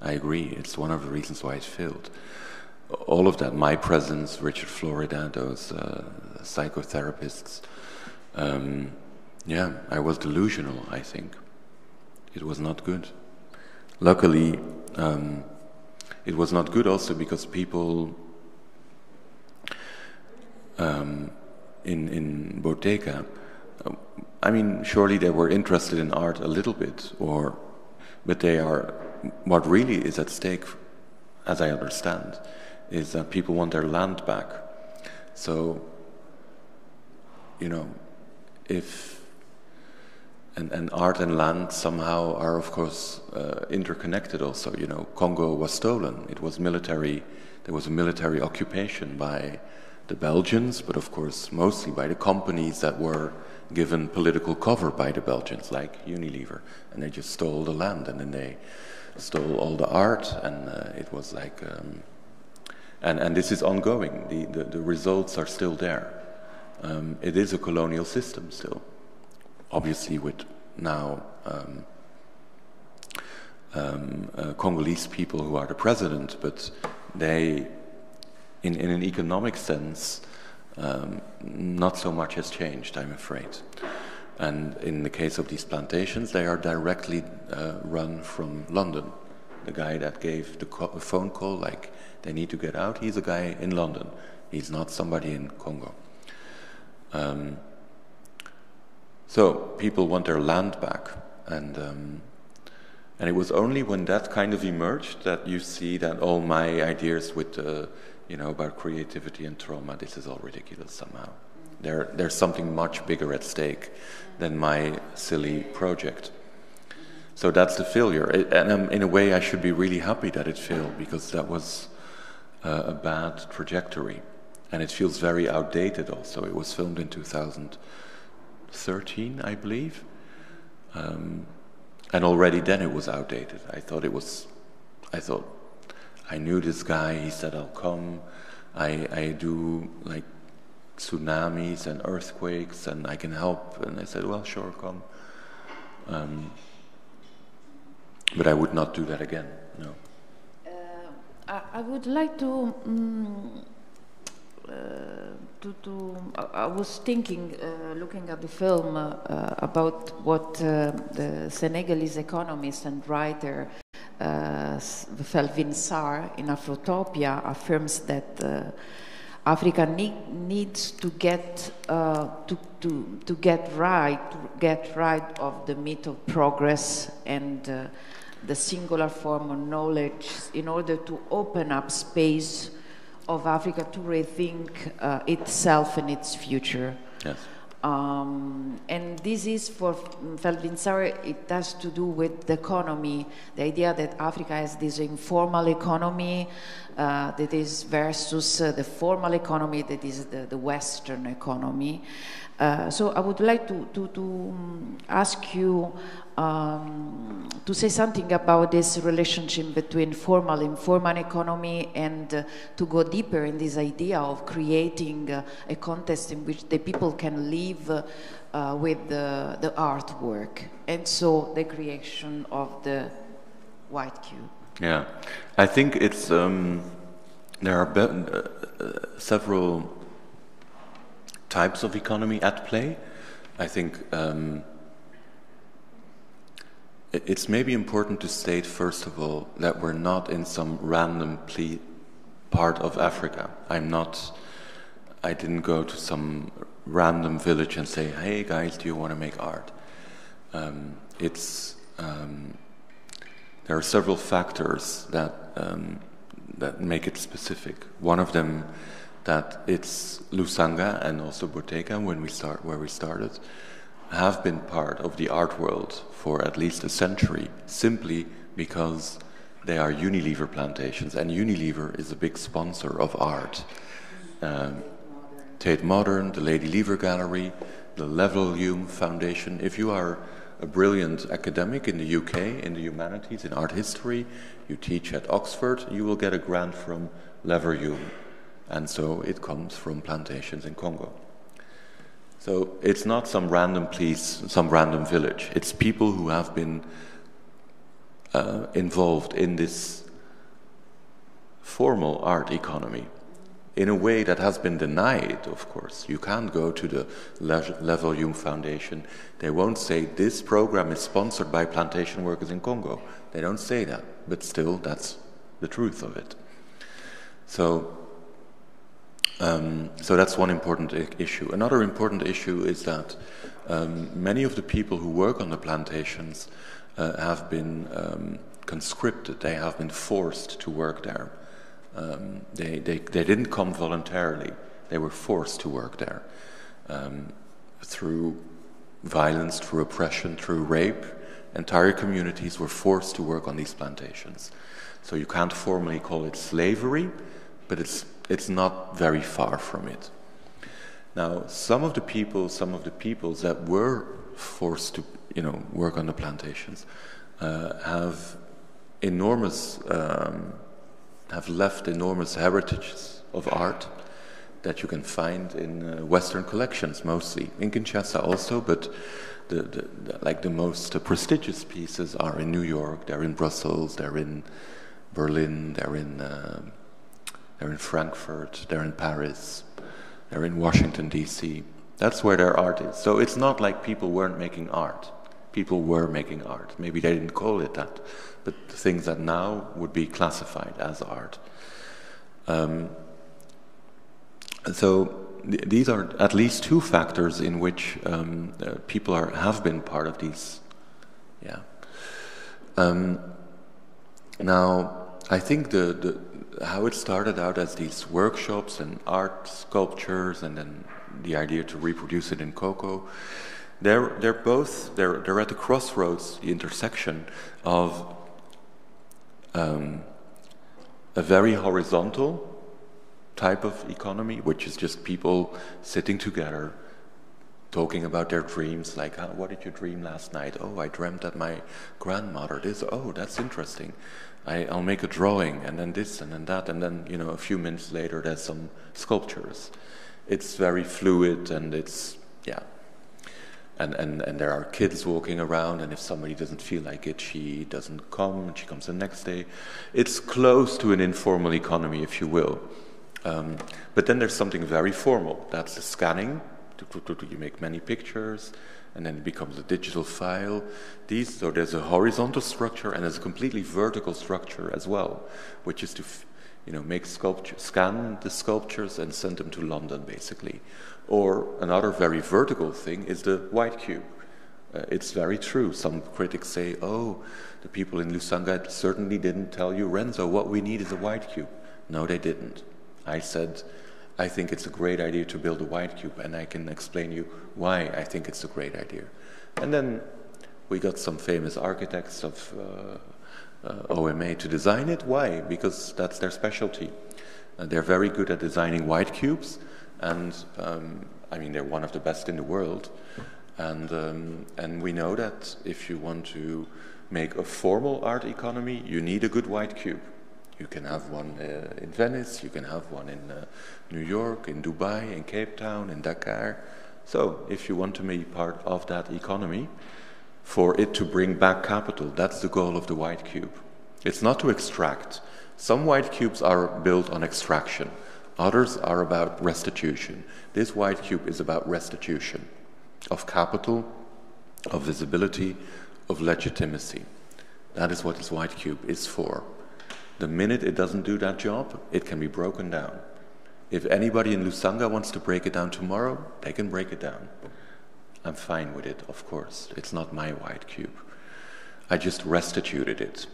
I agree. It's one of the reasons why it failed. All of that, my presence, Richard Florida, those uh, psychotherapists. Um, yeah, I was delusional. I think it was not good. Luckily, um, it was not good also because people um, in in Boteka. uh, I mean, surely they were interested in art a little bit, or but they are. What really is at stake, as I understand, is that people want their land back. So, you know, if and, and art and land somehow are, of course, uh, interconnected. Also, you know, Congo was stolen. It was military. There was a military occupation by the Belgians, but of course, mostly by the companies that were given political cover by the Belgians, like Unilever, and they just stole the land, and then they stole all the art, and uh, it was like. Um, and, and this is ongoing. The, the, the results are still there. Um, it is a colonial system still obviously with now um, um, uh, Congolese people who are the president, but they, in, in an economic sense, um, not so much has changed, I'm afraid. And in the case of these plantations, they are directly uh, run from London. The guy that gave the phone call, like they need to get out, he's a guy in London. He's not somebody in Congo. Um, so people want their land back, and um, and it was only when that kind of emerged that you see that all my ideas with uh, you know about creativity and trauma, this is all ridiculous somehow. There, there's something much bigger at stake than my silly project. So that's the failure, It- and um, in a way, I should be really happy that it failed because that was uh, a bad trajectory, and it feels very outdated. Also, it was filmed in 2013, I believe, um, and already then it was outdated. I thought it was, I thought, I knew this guy. He said, "I'll come." I I do like tsunamis and earthquakes, and I can help. And I said, "Well, sure, come." Um, but I would not do that again. No. I, I would like to. mm uh, to, to I, was thinking, uh, looking at the film, uh, uh, about what uh, the Senegalese economist and writer uh, Felwine Sarr in Afrotopia affirms that uh, Africa need, needs to get uh, to, to, to get right to get rid of the myth of progress and uh, the singular form of knowledge in order to open up space of Africa to rethink uh, itself and its future. Yes. Um, and this is for Felwine Sarr, it has to do with the economy, the idea that Africa has this informal economy that is versus uh, the formal economy that is the, the Western economy. Uh, so I would like to, to, to um, ask you um, to say something about this relationship between formal and informal economy and uh, to go deeper in this idea of creating uh, a context in which the people can live uh, with the, the artwork and so the creation of the white cube. Yeah, I think it's um, there are uh, several types of economy at play. I think um, it's maybe important to state, first of all, that we're not in some random part of Africa. I'm not, I didn't go to some random village and say, hey guys, do you want to make art? Um, it's, um, there are several factors that, um, that make it specific. One of them that it's Lusanga and also Boteka when we start where we started have been part of the art world for at least a century simply because they are Unilever plantations and Unilever is a big sponsor of art. Um, Tate Modern, the Lady Lever Gallery, the Leverhulme Foundation. If you are a brilliant academic in the UK in the humanities, in art history, you teach at Oxford, you will get a grant from Leverhulme and so it comes from plantations in Congo. So it's not some random place, some random village. It's people who have been uh, involved in this formal art economy in a way that has been denied, of course. You can't go to the Le Foundation. They won't say this program is sponsored by plantation workers in Congo. They don't say that, but still, that's the truth of it. So um, so that's one important issue. Another important issue is that um, many of the people who work on the plantations uh, have been um, conscripted, they have been forced to work there. Um, they, they, they didn't come voluntarily, they were forced to work there um, through violence, through oppression, through rape. Entire communities were forced to work on these plantations. So you can't formally call it slavery, but it's it's not very far from it. Now, some of the people, some of the peoples that were forced to, you know, work on the plantations, uh, have enormous, um, have left enormous heritages of art that you can find in uh, Western collections, mostly in Kinshasa also, but the, the, the, like the most uh, prestigious pieces are in New York, they're in Brussels, they're in Berlin, they're in um, they're in Frankfurt, they're in Paris, they're in Washington, D.C. That's where their art is. So it's not like people weren't making art. People were making art. Maybe they didn't call it that, but things that now would be classified as art. Um, so th- these are at least two factors in which um, uh, people are have been part of these. Yeah. Um, now, I think the, the how it started out as these workshops and art sculptures, and then the idea to reproduce it in cocoa. They're they're both they're they're at the crossroads, the intersection of um, a very horizontal type of economy, which is just people sitting together, talking about their dreams, like, what did you dream last night? Oh, I dreamt that my grandmother this. Oh, that's interesting. I, will make a drawing and then this and then that, and then you know a few minutes later there's some sculptures. It's very fluid and it's yeah. And, and, and there are kids walking around, and if somebody doesn't feel like it, she doesn't come, and she comes the next day. It's close to an informal economy, if you will. Um, but then there's something very formal. That's the scanning. You make many pictures and then it becomes a digital file. These, so there's a horizontal structure and there's a completely vertical structure as well, which is to, you know, make sculpture, scan the sculptures and send them to London, basically. Or another very vertical thing is the white cube. Uh, it's very true. Some critics say, oh, the people in Lusanga certainly didn't tell you, Renzo, what we need is a white cube. No, they didn't. I said, I think it's a great idea to build a white cube, and I can explain you why I think it's a great idea. And then we got some famous architects of uh, uh, OMA to design it. Why? Because that's their specialty. Uh, they're very good at designing white cubes, and um, I mean they're one of the best in the world. And um, and we know that if you want to make a formal art economy, you need a good white cube. You can have one uh, in Venice, you can have one in uh, New York, in Dubai, in Cape Town, in Dakar. So, if you want to be part of that economy, for it to bring back capital, that's the goal of the white cube. It's not to extract. Some white cubes are built on extraction, others are about restitution. This white cube is about restitution of capital, of visibility, of legitimacy. That is what this white cube is for. The minute it doesn't do that job, it can be broken down. If anybody in Lusanga wants to break it down tomorrow, they can break it down. I'm fine with it, of course. It's not my white cube. I just restituted it.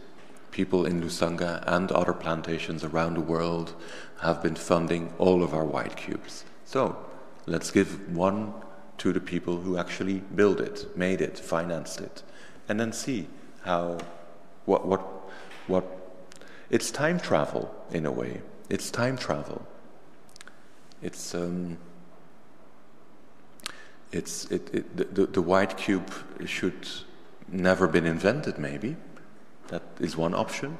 People in Lusanga and other plantations around the world have been funding all of our white cubes. So let's give one to the people who actually built it, made it, financed it, and then see how, what, what, what, it's time travel in a way. It's time travel. It's, um, it's, it, it, the, the white cube should never been invented, maybe. That is one option.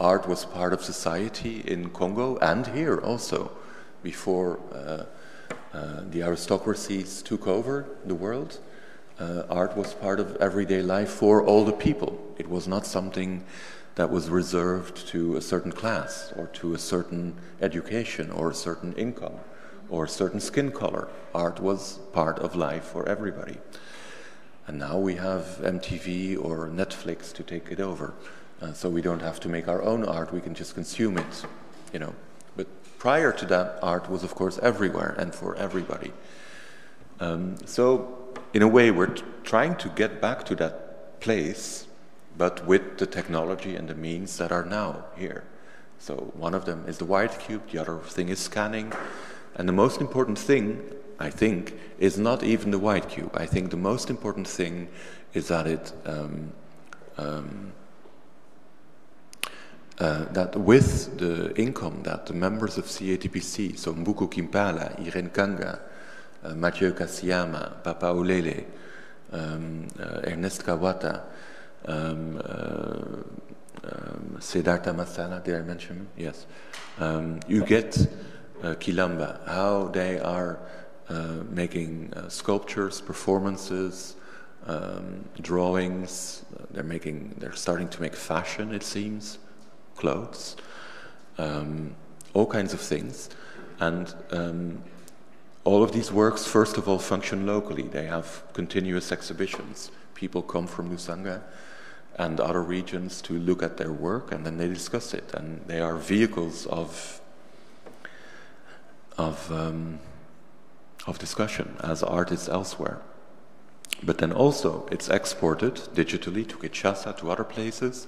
Art was part of society in Congo and here also before uh, uh, the aristocracies took over the world. Uh, art was part of everyday life for all the people. It was not something that was reserved to a certain class or to a certain education or a certain income or a certain skin color. Art was part of life for everybody. And now we have MTV or Netflix to take it over. Uh, so we don't have to make our own art, we can just consume it, you know. But prior to that, art was, of course, everywhere and for everybody. Um, so, in a way, we're trying to get back to that place, but with the technology and the means that are now here. So, one of them is the white cube, the other thing is scanning. And the most important thing, I think, is not even the white cube. I think the most important thing is that it um, um, uh, that with the income that the members of CATPC, so Mbuku Kimpala, Irene Kanga, uh, Mathieu Kasiama, Papa Olele, um, uh, Ernest Kawata, um, uh, um, Siddhartha Masala, did I mention him? Yes. Um, you get uh, Kilamba, how they are making sculptures, performances, um, drawings. They're making. They're starting to make fashion. It seems clothes, um, all kinds of things. And um, all of these works, first of all, function locally. They have continuous exhibitions. People come from Lusanga and other regions to look at their work and then they discuss it. And they are vehicles of, of, um, of discussion as artists elsewhere. But then also it's exported digitally to Kinshasa, to other places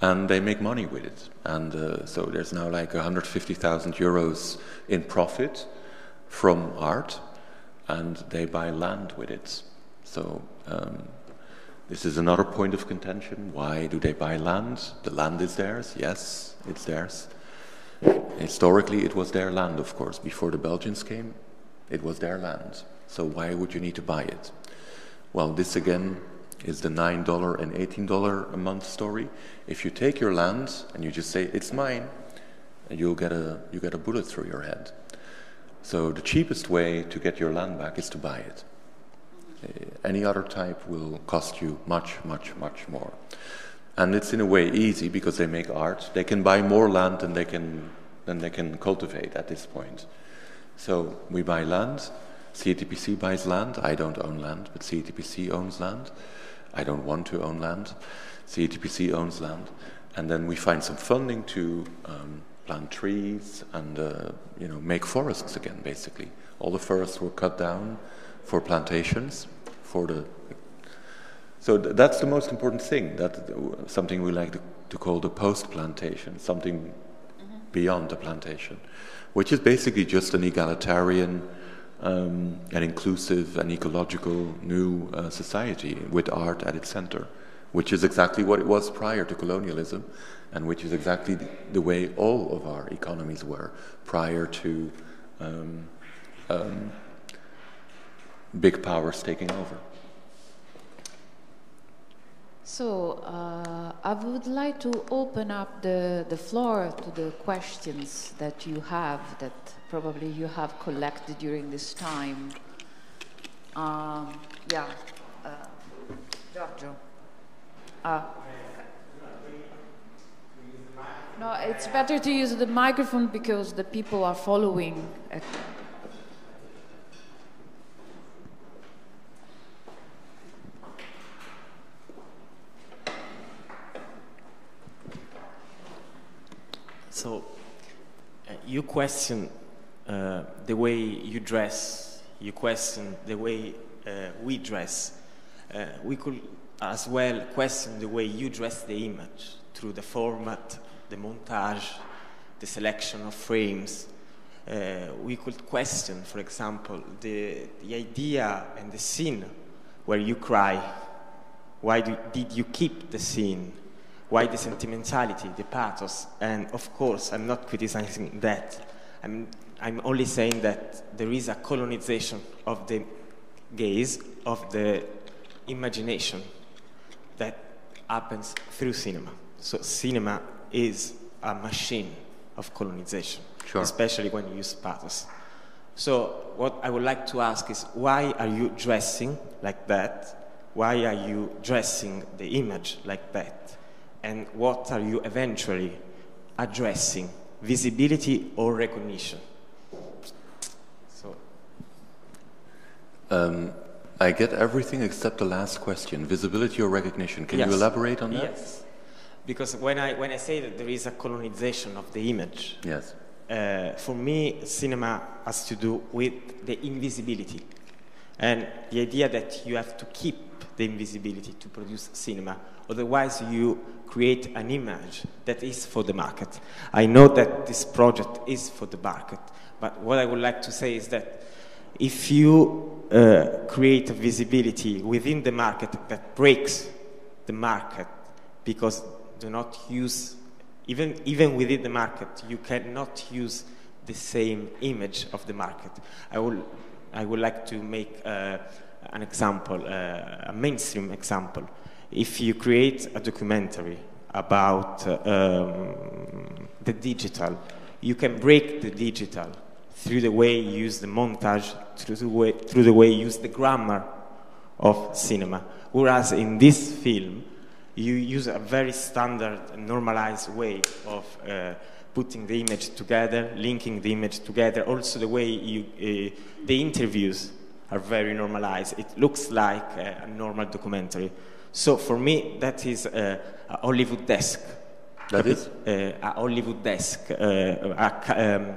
and they make money with it. And uh, so there's now like 150,000 euros in profit from art, and they buy land with it. So um, this is another point of contention. Why do they buy land? The land is theirs. Yes, it's theirs. Historically, it was their land, of course. Before the Belgians came, it was their land. So why would you need to buy it? Well, this again is the $9 and $18 a month story. If you take your land and you just say, it's mine, you'll get a, you get a bullet through your head. So the cheapest way to get your land back is to buy it. Uh, any other type will cost you much, much, much more. And it's in a way easy because they make art. They can buy more land than they can, than they can cultivate at this point. So we buy land. CATPC buys land. I don't own land, but CATPC owns land. I don't want to own land. CATPC owns land. And then we find some funding to um, plant trees and uh, you know make forests again. Basically, all the forests were cut down for plantations. For the so th- that's the most important thing. That something we like to, to call the post-plantation. Something beyond the plantation, which is basically just an egalitarian, um, an inclusive, and ecological new uh, society with art at its center, which is exactly what it was prior to colonialism, and which is exactly the way all of our economies were prior to um, um, big powers taking over. So uh, I would like to open up the, the floor to the questions that you have, that probably you have collected during this time. Um, yeah, uh, Giorgio. Uh, no, it's better to use the microphone because the people are following. So, uh, you question uh, the way you dress, you question the way uh, we dress. Uh, we could as well question the way you dress the image through the format, the montage, the selection of frames. Uh, we could question, for example, the, the idea and the scene where you cry. Why do, did you keep the scene? Why the sentimentality, the pathos, and of course, I'm not criticizing that. I'm, I'm only saying that there is a colonization of the gaze, of the imagination that happens through cinema. So, cinema is a machine of colonization, sure. especially when you use pathos. So, what I would like to ask is why are you dressing like that? Why are you dressing the image like that? And what are you eventually addressing? Visibility or recognition? So. Um, I get everything except the last question visibility or recognition. Can yes. you elaborate on that? Yes. Because when I, when I say that there is a colonization of the image, yes. Uh, for me, cinema has to do with the invisibility and the idea that you have to keep the invisibility to produce cinema. Otherwise, you create an image that is for the market. I know that this project is for the market, but what I would like to say is that if you uh, create a visibility within the market that breaks the market because do not use even even within the market you cannot use the same image of the market i will i would like to make uh, an example uh, a mainstream example if you create a documentary about uh, um, the digital, you can break the digital through the way you use the montage, through the way, through the way you use the grammar of cinema. Whereas in this film, you use a very standard, normalized way of uh, putting the image together, linking the image together. Also, the way you, uh, the interviews are very normalized. It looks like a, a normal documentary. So for me, that is uh, a Hollywood desk. That is? Uh, a Hollywood desk. Uh, a, um,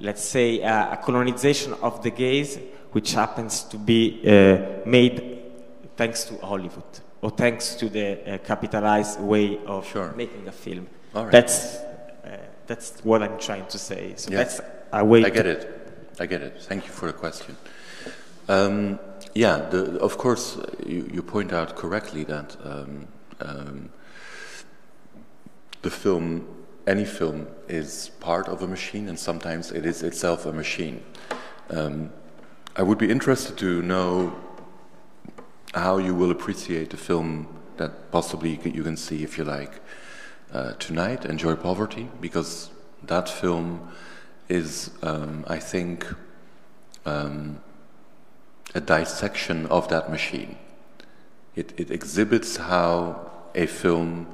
let's say a, a, colonization of the gaze, which happens to be uh, made thanks to Hollywood or thanks to the uh, capitalized way of sure. making a film. Right. That's uh, that's what I'm trying to say. So yes. that's a way. I get it. I get it. Thank you for the question. Um, yeah, the, of course, you, you, point out correctly that um, um, the film, any film, is part of a machine, and sometimes it is itself a machine. Um, I would be interested to know how you will appreciate the film that possibly you can, see, if you like, uh, tonight, Enjoy Poverty, because that film is, um, I think, um, a dissection of that machine. It, it exhibits how a film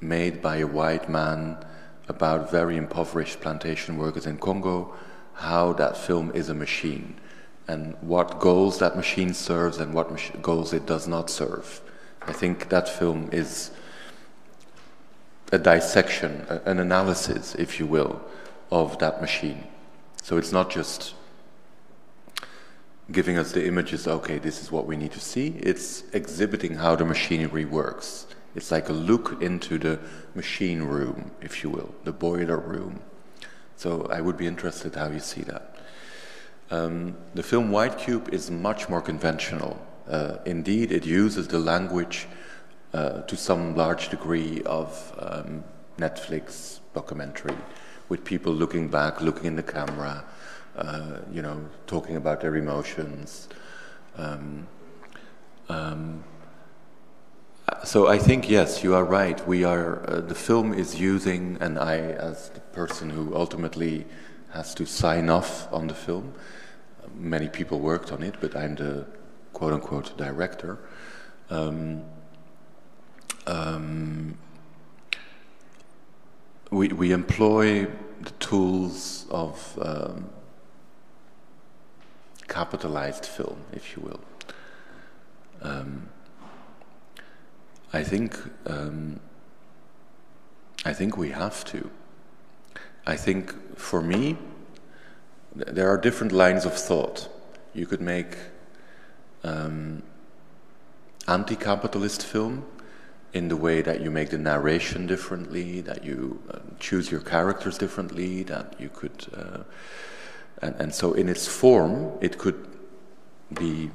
made by a white man about very impoverished plantation workers in Congo, how that film is a machine and what goals that machine serves and what goals it does not serve. I think that film is a dissection, an analysis, if you will, of that machine. So it's not just giving us the images, okay, this is what we need to see. It's exhibiting how the machinery works. It's like a look into the machine room, if you will, the boiler room. So I would be interested how you see that. Um, the film White Cube is much more conventional. Uh, indeed, it uses the language uh, to some large degree of um, Netflix documentary, with people looking back, looking in the camera, uh, you know, talking about their emotions. Um, um, so I think yes, you are right. We are. Uh, the film is using, and I, as the person who ultimately has to sign off on the film, many people worked on it, but I'm the quote unquote director. Um, um, we, we employ the tools of um, capitalized film, if you will. Um, I think um, I think we have to. I think for me, th- there are different lines of thought. You could make um, anti-capitalist film in the way that you make the narration differently, that you uh, choose your characters differently, that you could, uh, and, and so in its form, it could be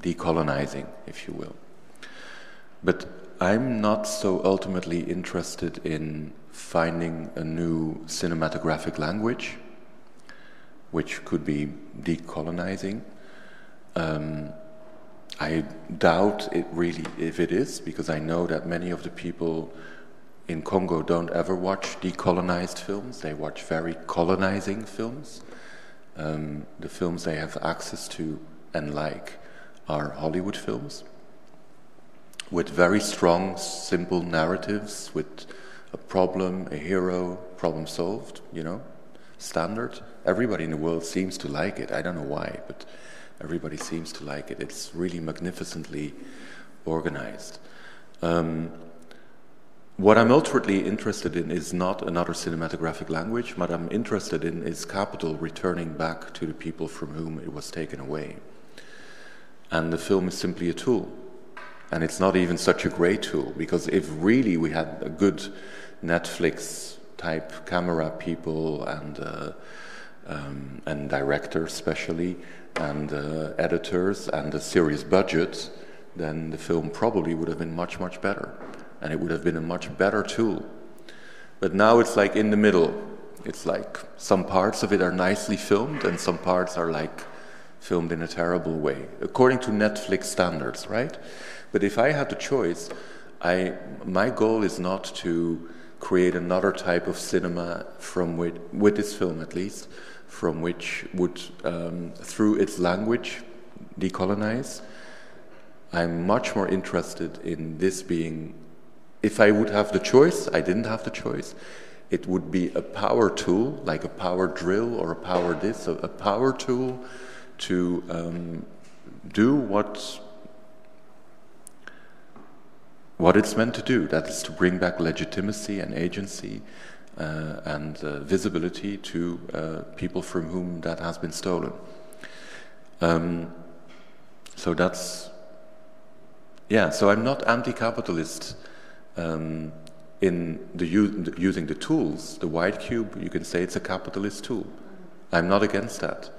decolonizing, if you will. But I'm not so ultimately interested in finding a new cinematographic language, which could be decolonizing. Um, I doubt it really if it is, because I know that many of the people in Congo don't ever watch decolonized films. They watch very colonizing films. Um, the films they have access to and like are Hollywood films with very strong, simple narratives, with a problem, a hero, problem solved, you know, standard. Everybody in the world seems to like it. I don't know why, but everybody seems to like it. It's really magnificently organized. Um, what I'm ultimately interested in is not another cinematographic language. What I'm interested in is capital returning back to the people from whom it was taken away. And the film is simply a tool. And it's not even such a great tool because if really we had a good Netflix type camera people and uh, um, and directors especially and uh, editors and a serious budget, then the film probably would have been much much better, and it would have been a much better tool. But now it's like in the middle. It's like some parts of it are nicely filmed and some parts are like filmed in a terrible way, according to Netflix standards, right? But if I had the choice, I, my goal is not to create another type of cinema from which, with this film at least, from which would, um, through its language, decolonize. I'm much more interested in this being, if I would have the choice, I didn't have the choice, it would be a power tool, like a power drill or a power this, a, power tool to um, do what what it's meant to do. That is to bring back legitimacy and agency uh, and uh, visibility to uh, people from whom that has been stolen. Um, so that's, yeah, so I'm not anti capitalist um, in the, using the tools. The white cube, you can say it's a capitalist tool. I'm not against that.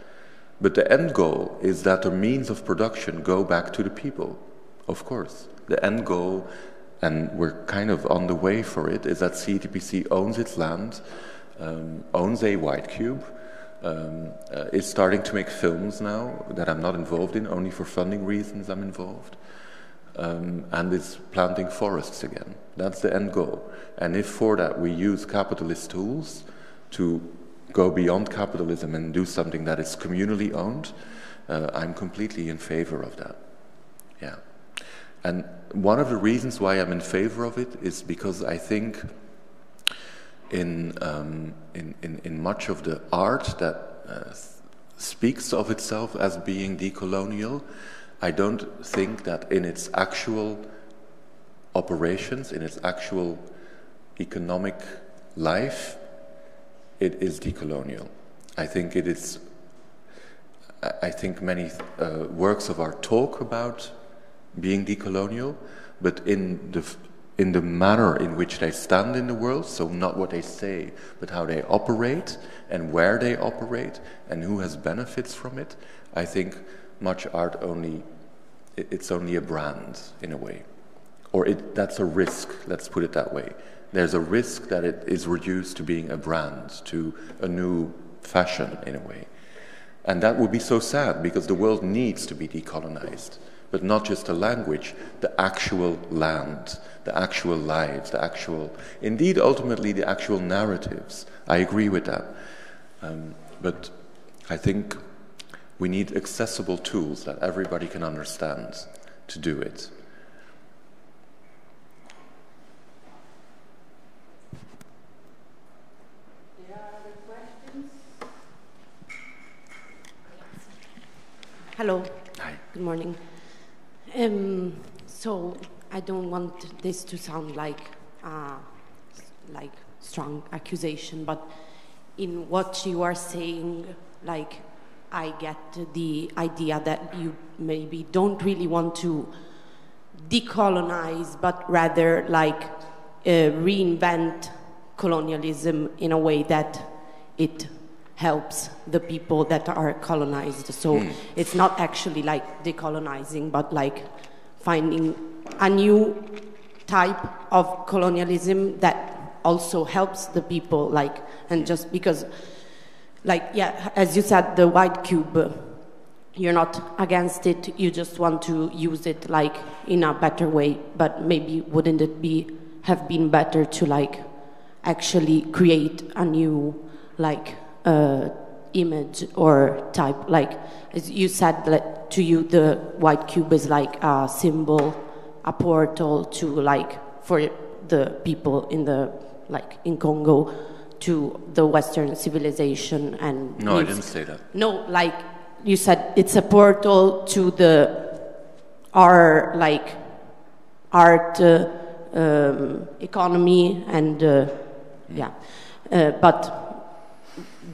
But the end goal is that the means of production go back to the people, of course the end goal, and we're kind of on the way for it, is that CATPC owns its land, um, owns a white cube, um, uh, is starting to make films now that I'm not involved in, only for funding reasons I'm involved, um, and is planting forests again. That's the end goal. And if for that we use capitalist tools to go beyond capitalism and do something that is communally owned, uh, I'm completely in favor of that. Yeah. And one of the reasons why I'm in favor of it is because I think in, um, in, in, in, much of the art that uh, speaks of itself as being decolonial, I don't think that in its actual operations, in its actual economic life, it is decolonial. I think it is. I think many uh, works of art talk about being decolonial, but in the in the manner in which they stand in the world, so not what they say, but how they operate and where they operate and who has benefits from it, I think much art only it's only a brand in a way. Or it, that's a risk, let's put it that way. There's a risk that it is reduced to being a brand, to a new fashion in a way. And that would be so sad because the world needs to be decolonized. But not just the language, the actual land, the actual lives, the actual, indeed, ultimately, the actual narratives. I agree with that. Um, but I think we need accessible tools that everybody can understand to do it. Hello. Hi. Good morning. Um, so I don't want this to sound like uh, like strong accusation, but in what you are saying, like I get the idea that you maybe don't really want to decolonize, but rather like uh, reinvent colonialism in a way that it helps the people that are colonized. So mm. it's not actually like decolonizing, but like finding a new type of colonialism that also helps the people, like, and just because, like, yeah, as you said, the white cube, you're not against it, you just want to use it, like, in a better way, but maybe wouldn't it be, have been better to, like, actually create a new, like, uh, image or type. Like as you said, to you the white cube is like a symbol, a portal to like for the people in the like in Congo to the Western civilization and. No, I didn't say that. No, like you said, it's a portal to the our like art uh, um, economy and uh, yeah, uh, but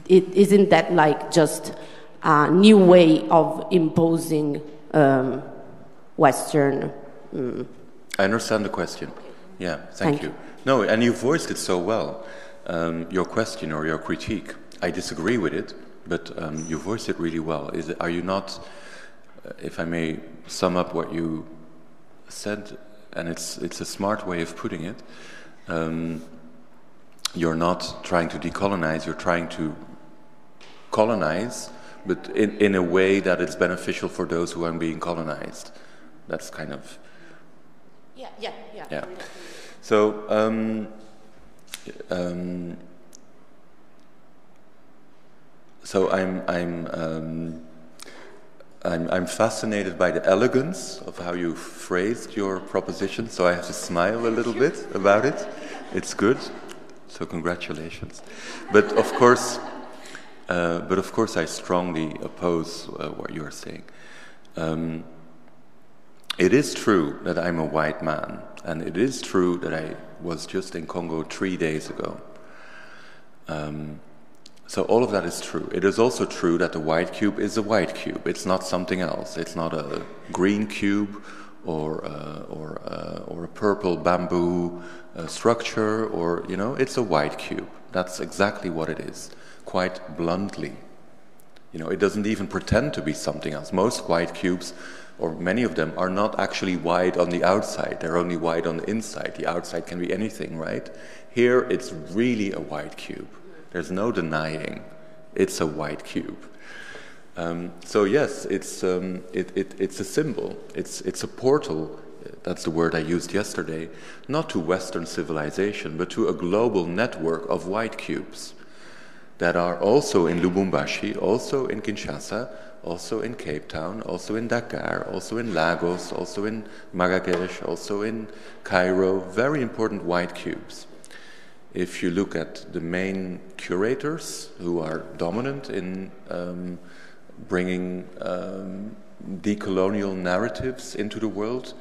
it, isn't that like just a new way of imposing um, Western? Um, I understand the question. Yeah, thank, thank you. you. No, and you voiced it so well. Um, your question or your critique. I disagree with it, but um, you voiced it really well. Is it, are you not, uh, if I may sum up what you said, and it's it's a smart way of putting it. Um, you're not trying to decolonize. You're trying to colonize, but in, in a way that it's beneficial for those who are being colonized. That's kind of. Yeah, yeah, yeah. Yeah. So, um, um, so I'm, I'm, um, I'm, I'm fascinated by the elegance of how you phrased your proposition, so I have to smile a little bit about it. It's good. So, congratulations. But of course, uh, but of course, I strongly oppose uh, what you are saying. Um, it is true that I'm a white man, and it is true that I was just in Congo three days ago. Um, so all of that is true. It is also true that the white cube is a white cube. It's not something else. It's not a green cube or uh, or uh, or a purple bamboo uh, structure or you know. It's a white cube. That's exactly what it is quite bluntly. You know, it doesn't even pretend to be something else. Most white cubes, or many of them, are not actually white on the outside. They're only white on the inside. The outside can be anything, right? Here, it's really a white cube. There's no denying it's a white cube. Um, so yes, it's um, it, it, it's a symbol. It's it's a portal. That's the word I used yesterday, not to Western civilization, but to a global network of white cubes that are also in Lubumbashi, also in Kinshasa, also in Cape Town, also in Dakar, also in Lagos, also in Marrakesh, also in Cairo, very important white cubes. If you look at the main curators who are dominant in um, bringing um, decolonial narratives into the world,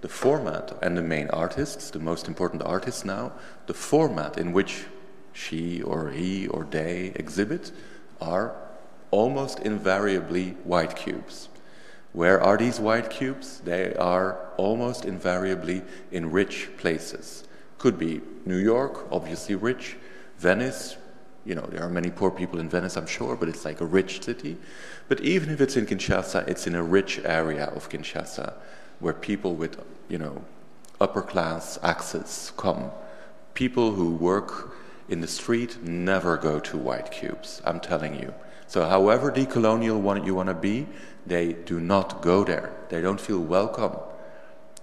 the format and the main artists, the most important artists now, the format in which she or he or they exhibit are almost invariably white cubes. Where are these white cubes? They are almost invariably in rich places. Could be New York, obviously rich, Venice, you know, there are many poor people in Venice, I'm sure, but it's like a rich city. But even if it's in Kinshasa, it's in a rich area of Kinshasa where people with, you know, upper class access come. People who work in the street never go to white cubes, I'm telling you. So, however decolonial one you want to be, they do not go there. They don't feel welcome.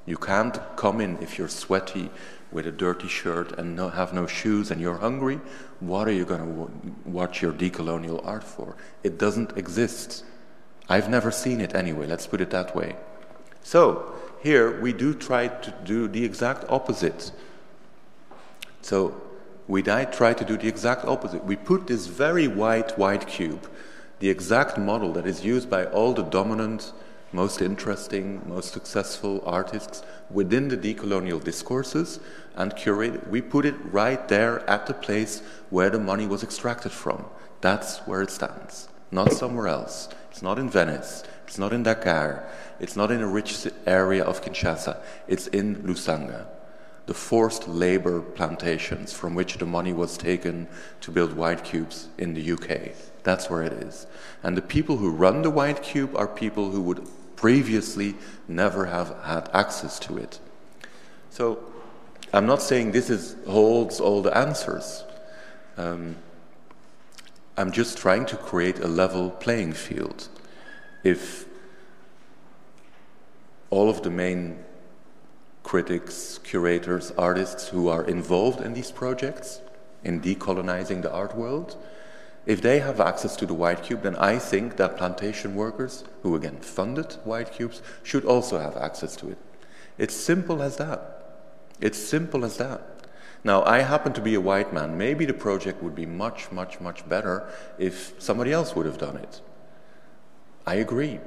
You can't come in if you're sweaty with a dirty shirt and no, have no shoes and you're hungry. What are you going to watch your decolonial art for? It doesn't exist. I've never seen it anyway, let's put it that way. So, here we do try to do the exact opposite. So, we try to do the exact opposite. We put this very white white cube, the exact model that is used by all the dominant, most interesting, most successful artists within the decolonial discourses and curated. We put it right there at the place where the money was extracted from. That's where it stands, not somewhere else. It's not in Venice. It's not in Dakar. It's not in a rich area of Kinshasa. It's in Lusanga the forced labor plantations from which the money was taken to build white cubes in the UK. That's where it is. And the people who run the white cube are people who would previously never have had access to it. So I'm not saying this is, holds all the answers. Um, I'm just trying to create a level playing field. If all of the main critics, curators, artists who are involved in these projects, in decolonizing the art world, if they have access to the White Cube, then I think that plantation workers, who again funded White Cubes, should also have access to it. It's simple as that. It's simple as that. Now, I happen to be a white man. Maybe the project would be much, much, much better if somebody else would have done it. I agree.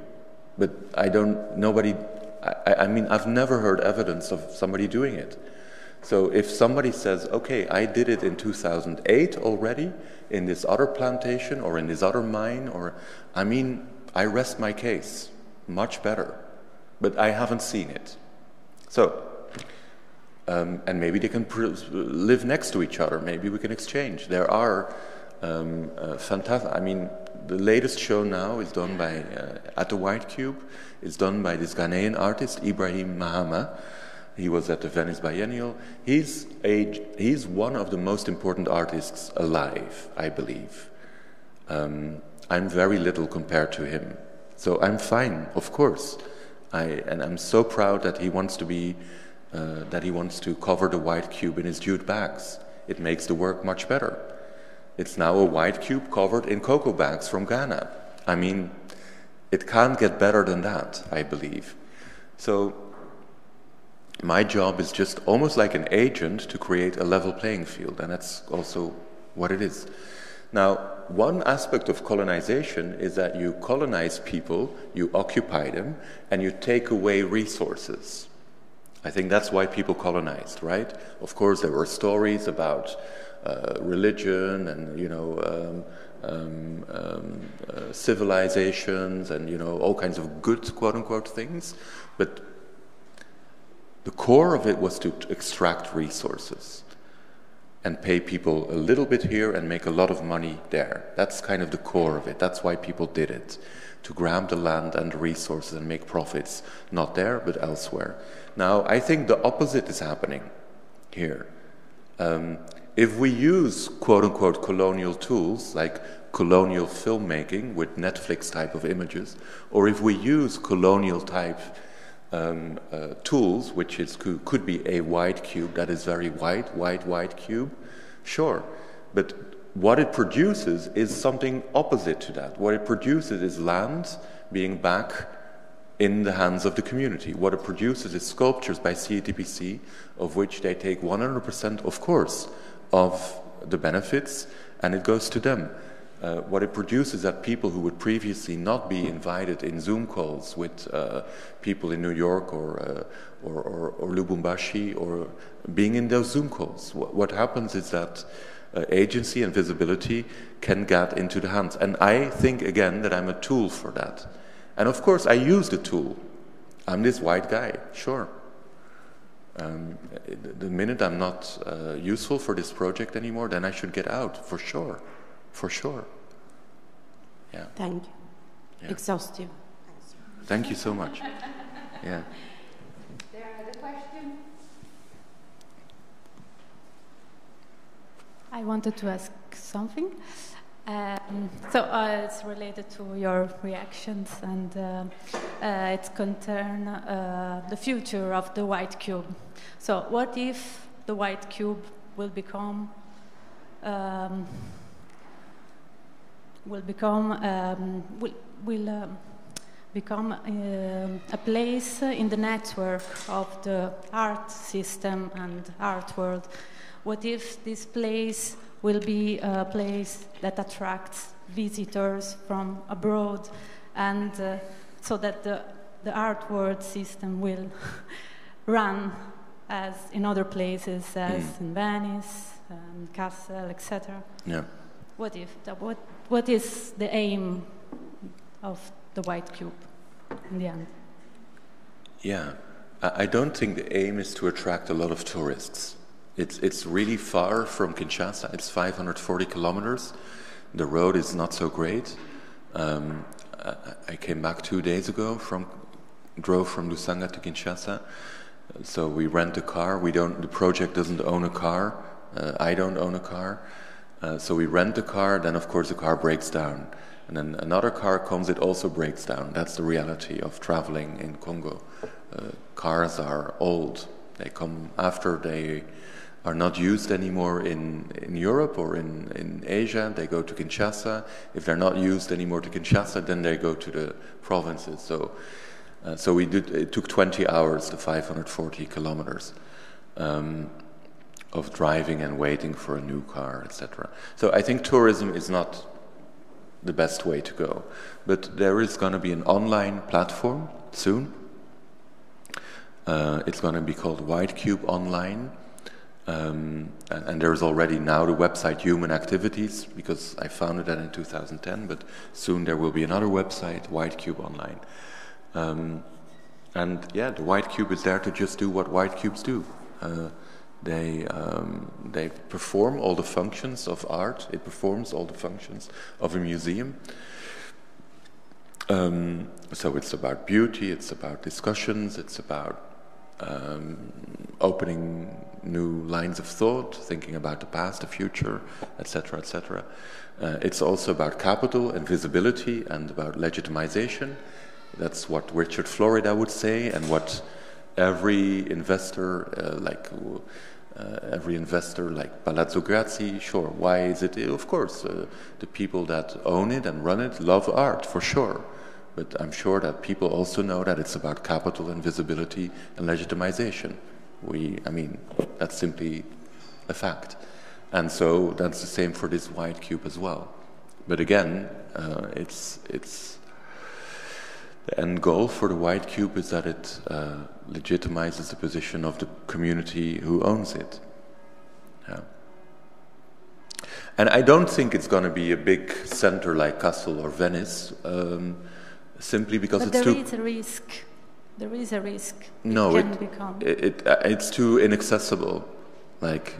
But I don't, nobody I, I mean, I've never heard evidence of somebody doing it. So if somebody says, okay, I did it in 2008 already in this other plantation or in this other mine, or I mean, I rest my case. Much better. But I haven't seen it. So, um, and maybe they can live next to each other. Maybe we can exchange. There are um, uh, fantastic. I mean, the latest show now is done by uh, at the White Cube. It's done by this Ghanaian artist Ibrahim Mahama. He was at the Venice Biennial. He's a, he's one of the most important artists alive, I believe. Um, I'm very little compared to him, so I'm fine, of course. I, and I'm so proud that he wants to be uh, that he wants to cover the white cube in his jute bags. It makes the work much better. It's now a white cube covered in cocoa bags from Ghana. I mean, it can't get better than that, I believe. So, my job is just almost like an agent to create a level playing field, and that's also what it is. Now, one aspect of colonization is that you colonize people, you occupy them, and you take away resources. I think that's why people colonized, right? Of course, there were stories about uh, religion and you know um, um, um, uh, civilizations and you know all kinds of good quote unquote things, but the core of it was to extract resources and pay people a little bit here and make a lot of money there. That's kind of the core of it. That's why people did it. To grab the land and the resources and make profits, not there, but elsewhere. Now, I think the opposite is happening here. Um, if we use quote unquote colonial tools like colonial filmmaking with Netflix type of images, or if we use colonial type um, uh, tools, which is, could, be a white cube that is very white, white, white cube, sure. But what it produces is something opposite to that. What it produces is land being back in the hands of the community. What it produces is sculptures by CATPC, of which they take 100%, of course, of the benefits, and it goes to them. Uh, what it produces that people who would previously not be invited in Zoom calls with uh, people in New York or, uh, or, or, or, Lubumbashi or being in those Zoom calls. What, what happens is that uh, agency and visibility can get into the hands. And I think, again, that I'm a tool for that. And of course, I use the tool. I'm this white guy, sure. Um, the minute I'm not uh, useful for this project anymore, then I should get out, for sure. For sure. Yeah. Thank you. Yeah. Exhaustive. Thank you so much. Yeah. There are the question. I wanted to ask something. Um, so uh, it's related to your reactions and uh, uh, it concern uh, the future of the white cube. So what if the white cube will become um, will become um, will, will um, become um, a place in the network of the art system and art world? What if this place will be a place that attracts visitors from abroad and uh, so that the, the art world system will [laughs] run as in other places as Mm. in Venice and Kassel, etc. Yeah. What if what what is the aim of the white cube in the end? Yeah, I don't think the aim is to attract a lot of tourists. It's, it's really far from Kinshasa. It's 540 kilometers. The road is not so great. Um, I, came back two days ago from, drove from Lusanga to Kinshasa. So we rent a car. We don't. The project doesn't own a car. Uh, I don't own a car. Uh, so we rent a car. Then of course the car breaks down, and then another car comes. It also breaks down. That's the reality of traveling in Congo. Uh, cars are old. They come after they are not used anymore in, in Europe or in, in Asia. They go to Kinshasa. If they're not used anymore to Kinshasa, then they go to the provinces. So, uh, so we did. It took 20 hours, the 540 kilometers. Um, of driving and waiting for a new car, etc. So I think tourism is not the best way to go. But there is going to be an online platform soon. Uh, it's going to be called White Cube Online. Um, and, there's already now the website Human Activities because I founded that in 2010, but soon there will be another website, White Cube Online. Um, and yeah, the White Cube is there to just do what White Cubes do. Uh, they um, they perform all the functions of art. It performs all the functions of a museum. Um, so it's about beauty. It's about discussions. It's about um, opening new lines of thought, thinking about the past, the future, etc., etc. Uh, it's also about capital and visibility and about legitimization. That's what Richard Florida would say, and what every investor, uh, like uh, every investor, like Palazzo Grassi, sure. Why is it? Of course, uh, the people that own it and run it love art for sure. But I'm sure that people also know that it's about capital and visibility and legitimization. We, I mean, that's simply a fact. And so that's the same for this white cube as well. But again, uh, it's it's the end goal for the white cube is that it uh, legitimizes the position of the community who owns it. Yeah. And I don't think it's going to be a big center like Kassel or Venice, um, simply because but it's there too. is a risk. There is a risk. No, it it, become. it, it uh, it's too inaccessible. Like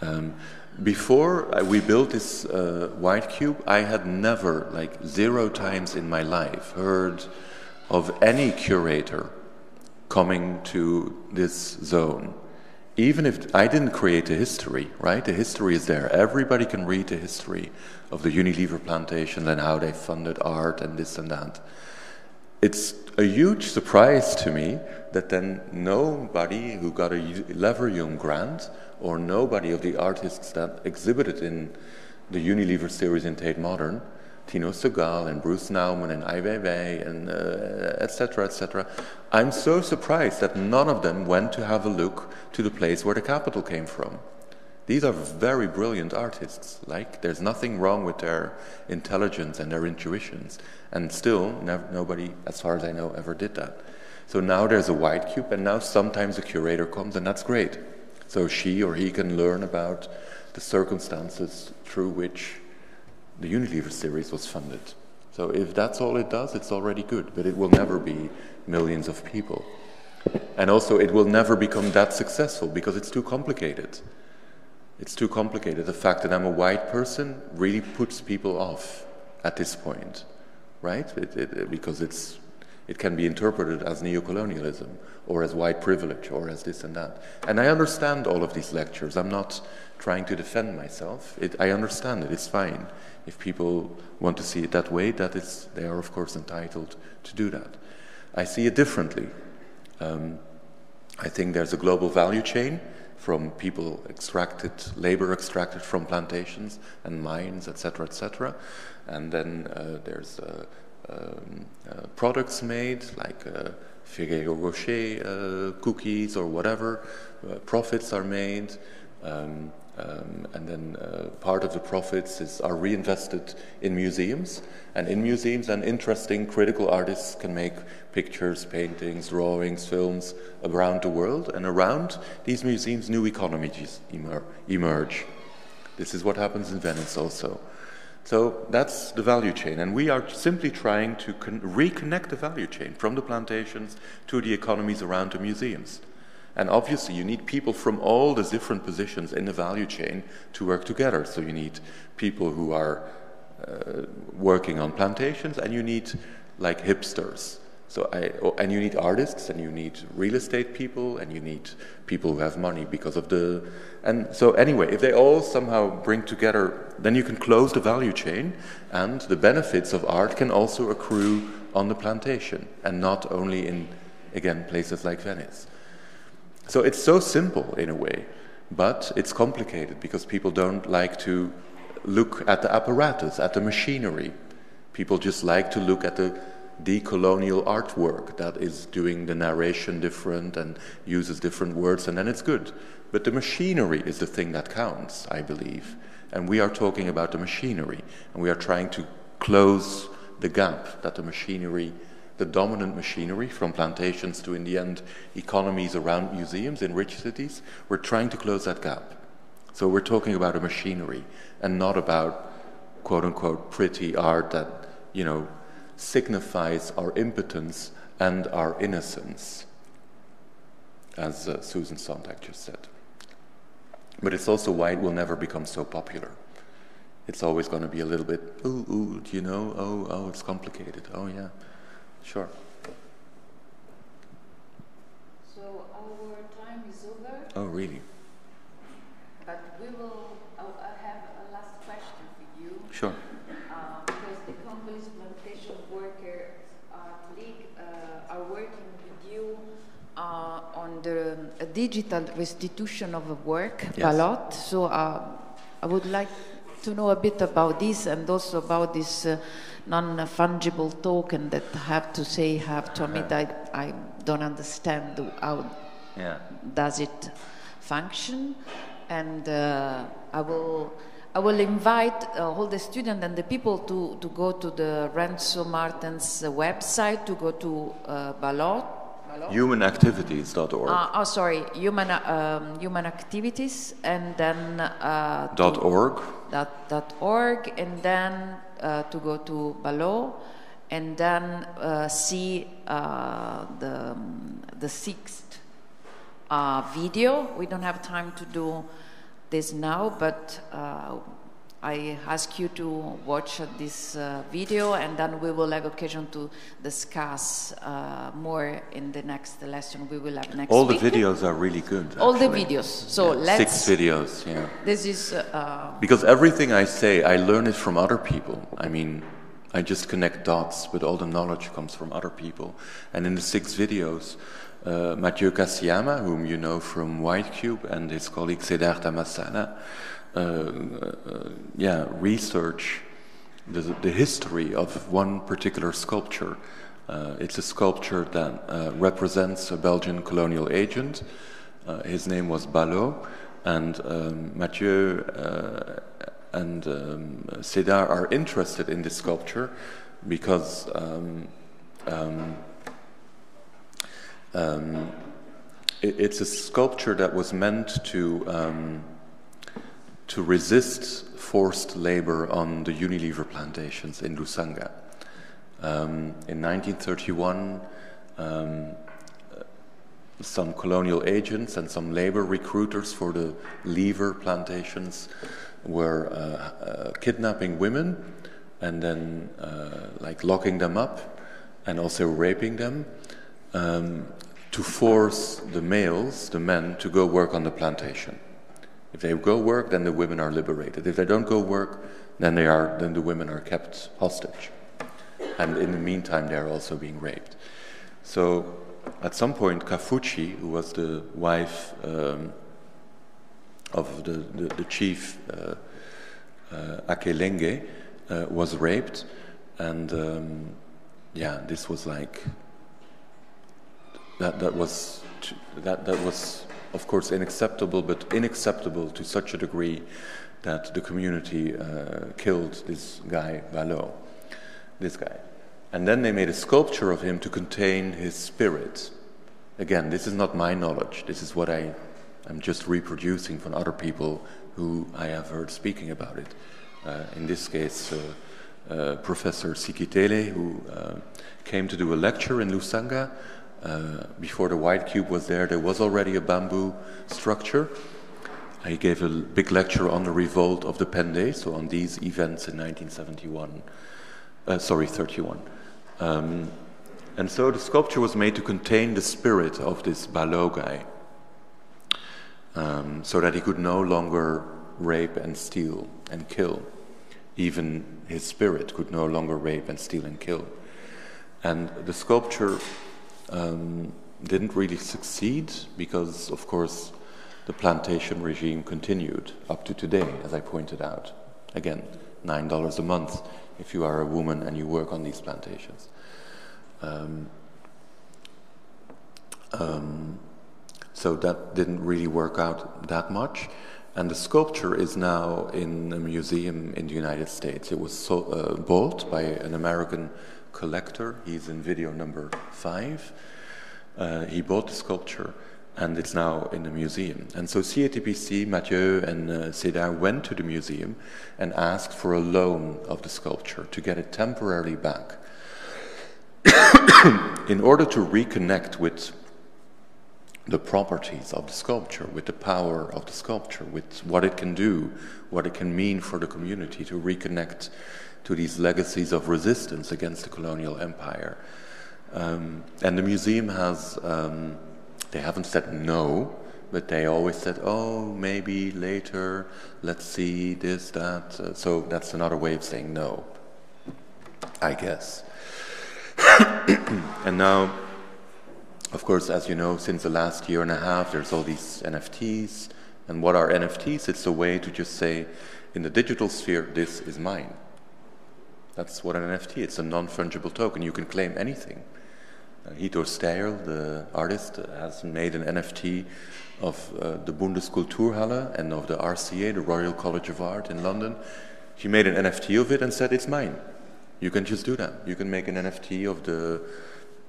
um, before uh, we built this uh, white cube, I had never, like zero times in my life, heard of any curator coming to this zone. Even if I didn't create a history, right? The history is there. Everybody can read the history of the Unilever plantation and how they funded art and this and that. It's a huge surprise to me that then nobody who got a Leverhulme grant or nobody of the artists that exhibited in the Unilever series in Tate Modern, Tino Sehgal and Bruce Nauman and Ai Weiwei and etc. Uh, etc. Et I'm so surprised that none of them went to have a look to the place where the capital came from. These are very brilliant artists. Like, there's nothing wrong with their intelligence and their intuitions. And still, nobody, as far as I know, ever did that. So now there's a white cube, and now sometimes a curator comes, and that's great. So she or he can learn about the circumstances through which the Unilever series was funded. So if that's all it does, it's already good, but it will never be millions of people. And also, it will never become that successful because it's too complicated. It's too complicated. The fact that I'm a white person really puts people off at this point, right? It, it, because it's, it can be interpreted as neocolonialism or as white privilege or as this and that. And I understand all of these lectures. I'm not trying to defend myself. It, I understand it. It's fine. If people want to see it that way, that is, they are, of course, entitled to do that. I see it differently. Um, I think there's a global value chain from people extracted, labor extracted from plantations and mines, etc., etc. And then uh, there's uh, um, uh, products made like uh, Ferrero Rocher uh, cookies or whatever. Uh, profits are made. Um, um, and then uh, part of the profits is, are reinvested in museums. And in museums, then interesting critical artists can make pictures, paintings, drawings, films around the world. And around these museums, new economies emer- emerge. This is what happens in Venice also. So that's the value chain. And we are simply trying to con- reconnect the value chain from the plantations to the economies around the museums. And obviously, you need people from all the different positions in the value chain to work together. So you need people who are uh, working on plantations, and you need like hipsters. So I, oh, and you need artists, and you need real estate people, and you need people who have money because of the. And so anyway, if they all somehow bring together, then you can close the value chain, and the benefits of art can also accrue on the plantation, and not only in, again, places like Venice. So it's so simple in a way, but it's complicated because people don't like to look at the apparatus, at the machinery. People just like to look at the decolonial artwork that is doing the narration different and uses different words, and then it's good. But the machinery is the thing that counts, I believe. And we are talking about the machinery, and we are trying to close the gap that the machinery the dominant machinery from plantations to, in the end, economies around museums in rich cities, we're trying to close that gap. So we're talking about a machinery and not about quote unquote pretty art that, you know, signifies our impotence and our innocence, as uh, Susan Sontag just said. But it's also why it will never become so popular. It's always going to be a little bit, ooh, ooh, you know? Oh, oh, it's complicated. Oh, yeah. Sure. So our time is over. Oh, really? But we will. I have a last question for you. Sure. Uh, because the Congolese Plantation Workers Art League uh, are working with you uh, on the digital restitution of a work Yes. a lot. So uh, I would like to know a bit about this and also about this uh, non-fungible token that I have to say, have to admit, I, I don't understand how Yeah. does it function and uh, I will I will invite uh, all the students and the people to, to go to the Renzo Martens uh, website to go to uh, Balot. Humanactivities.org. Uh, oh, sorry, human um, human activities, and then uh, dot org. dot, dot org, and then uh, to go to Balot, and then uh, see uh, the the sixth uh, video. We don't have time to do this now, but I ask you to watch this uh, video, and then we will have occasion to discuss uh, more in the next lesson we will have next All the videos are really good. All the videos. So Yeah, let's. Six videos, yeah. This is. Uh, Because everything I say, I learn it from other people. I mean, I just connect dots, but all the knowledge comes from other people. And in the six videos, uh, Mathieu Kasiama, whom you know from White Cube, and his colleague uh, uh, yeah, research the, the history of one particular sculpture. Uh, it's a sculpture that uh, represents a Belgian colonial agent. Uh, his name was Balot, and um, Mathieu uh, and um, Ced'art are interested in this sculpture because um, um, um, it- it's a sculpture that was meant to um, to resist forced labor on the Unilever plantations in Lusanga. Um, in 1931, um, some colonial agents and some labor recruiters for the lever plantations were uh, uh, kidnapping women and then uh, like locking them up and also raping them um, to force the males, the men, to go work on the plantation. If they go work, then the women are liberated. If they don't go work, then they are then the women are kept hostage. And in the meantime, they are also being raped. So at some point, Kafuchi, who was the wife um, of the, the, the chief uh, uh, Akelenge, uh, was raped, and um, yeah, this was like that. That was that. That was, of course, unacceptable, but unacceptable to such a degree that the community uh, killed this guy Balot, this guy. And then they made a sculpture of him to contain his spirit. Again, this is not my knowledge. This is what I am just reproducing from other people who I have heard speaking about it. Uh, in this case, uh, uh, Professor Sikitele, who uh, came to do a lecture in Lusanga. Uh, before the white cube was there, there was already a bamboo structure. I gave a big lecture on the revolt of the Pende, so on these events in 1971, uh, sorry, 31. Um, and so the sculpture was made to contain the spirit of this Balot guy, um, so that he could no longer rape and steal and kill. Even his spirit could no longer rape and steal and kill. And the sculpture um, didn't really succeed because, of course, the plantation regime continued up to today, as I pointed out. Again, $9 a month if you are a woman and you work on these plantations. Um, um, so that didn't really work out that much. And the sculpture is now in a museum in the United States. It was so, uh, bought by an American collector. He's in video number five. Uh, he bought the sculpture and it's now in the museum. And so CATPC, Mathieu, and uh, Ced'art went to the museum and asked for a loan of the sculpture to get it temporarily back [coughs] in order to reconnect with the properties of the sculpture, with the power of the sculpture, with what it can do, what it can mean for the community to reconnect to these legacies of resistance against the colonial empire. Um, and the museum has, um, they haven't said no, but they always said, oh, maybe later, let's see this, that. Uh, so that's another way of saying no, I guess. [coughs] and now, of course, as you know, since the last year and a half, there's all these NFTs. And what are NFTs? It's a way to just say, in the digital sphere, this is mine. That's what an NFT. It's a non-fungible token. You can claim anything. Uh, Hito Steyerl, the artist, has made an NFT of uh, the Bundeskunsthalle and of the RCA, the Royal College of Art in London. He made an NFT of it and said, it's mine. You can just do that. You can make an NFT of the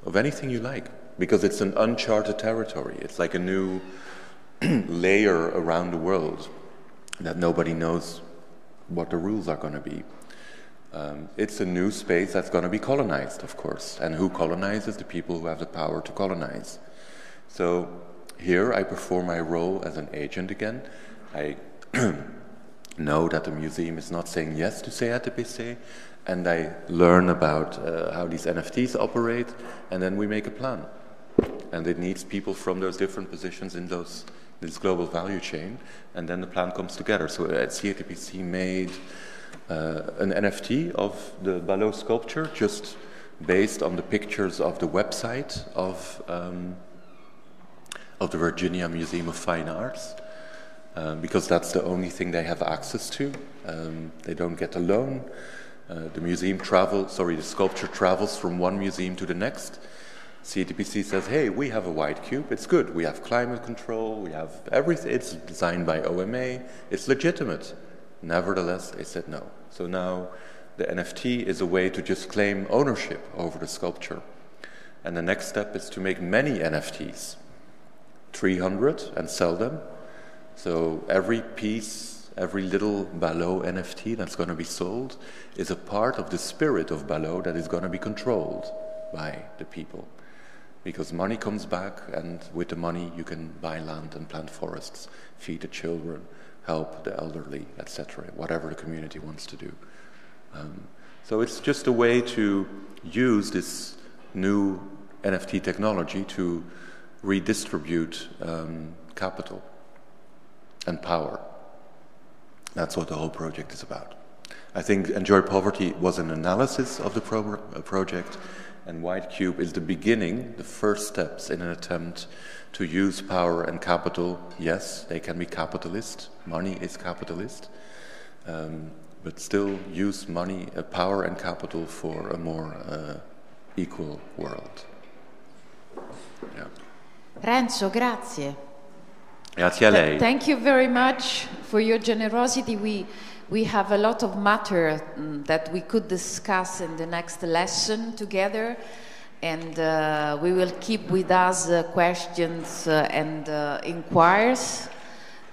of anything you like because it's an uncharted territory. It's like a new [clears throat] layer around the world that nobody knows what the rules are going to be. Um, it's a new space that's going to be colonized, of course. And who colonizes? The people who have the power to colonize. So here I perform my role as an agent again. I [clears throat] know that the museum is not saying yes to CATPC, and I learn about uh, how these NFTs operate, and then we make a plan. And it needs people from those different positions in those this global value chain, and then the plan comes together. So at CATPC made uh, an NFT of the Balot sculpture, just based on the pictures of the website of um, of the Virginia Museum of Fine Arts. Um, because that's the only thing they have access to. Um, they don't get a loan. Uh, the museum travel, sorry, the sculpture travels from one museum to the next. CATPC says, hey, we have a white cube, it's good. We have climate control, we have everything. It's designed by OMA, it's legitimate. Nevertheless, they said no. So now the NFT is a way to just claim ownership over the sculpture. And the next step is to make many NFTs, 300, and sell them. So every piece every little Balot NFT that's going to be sold is a part of the spirit of Balot that is going to be controlled by the people. Because money comes back, and with the money, you can buy land and plant forests, feed the children, help the elderly, etc., whatever the community wants to do. Um, so it's just a way to use this new NFT technology to redistribute um, capital and power. That's what the whole project is about. I think Enjoy Poverty was an analysis of the pro- uh, project, and White Cube is the beginning, the first steps in an attempt to use power and capital. Yes, they can be capitalist, money is capitalist, um, but still use money, uh, power, and capital for a more uh, equal world. Yeah. Renzo, grazie. Grazie a lei. Thank you very much for your generosity. We, we have a lot of matter mm, that we could discuss in the next lesson together. And uh, we will keep with us uh, questions uh, and uh, inquiries.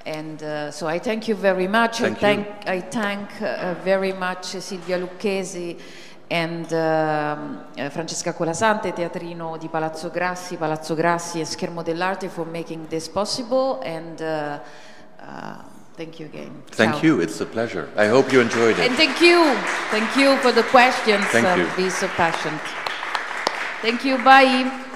And uh, so I thank you very much. Thank I thank, I thank uh, very much Silvia Lucchesi and um, uh, Francesca Colasante, teatrino di Palazzo Grassi, Palazzo Grassi e Schermo dell'Arte for making this possible. And uh, uh, thank you again. Thank Ciao. you. It's a pleasure. I hope you enjoyed it. And thank you. Thank you for the questions. Thank uh, you. Be so passionate. Thank you. Bye.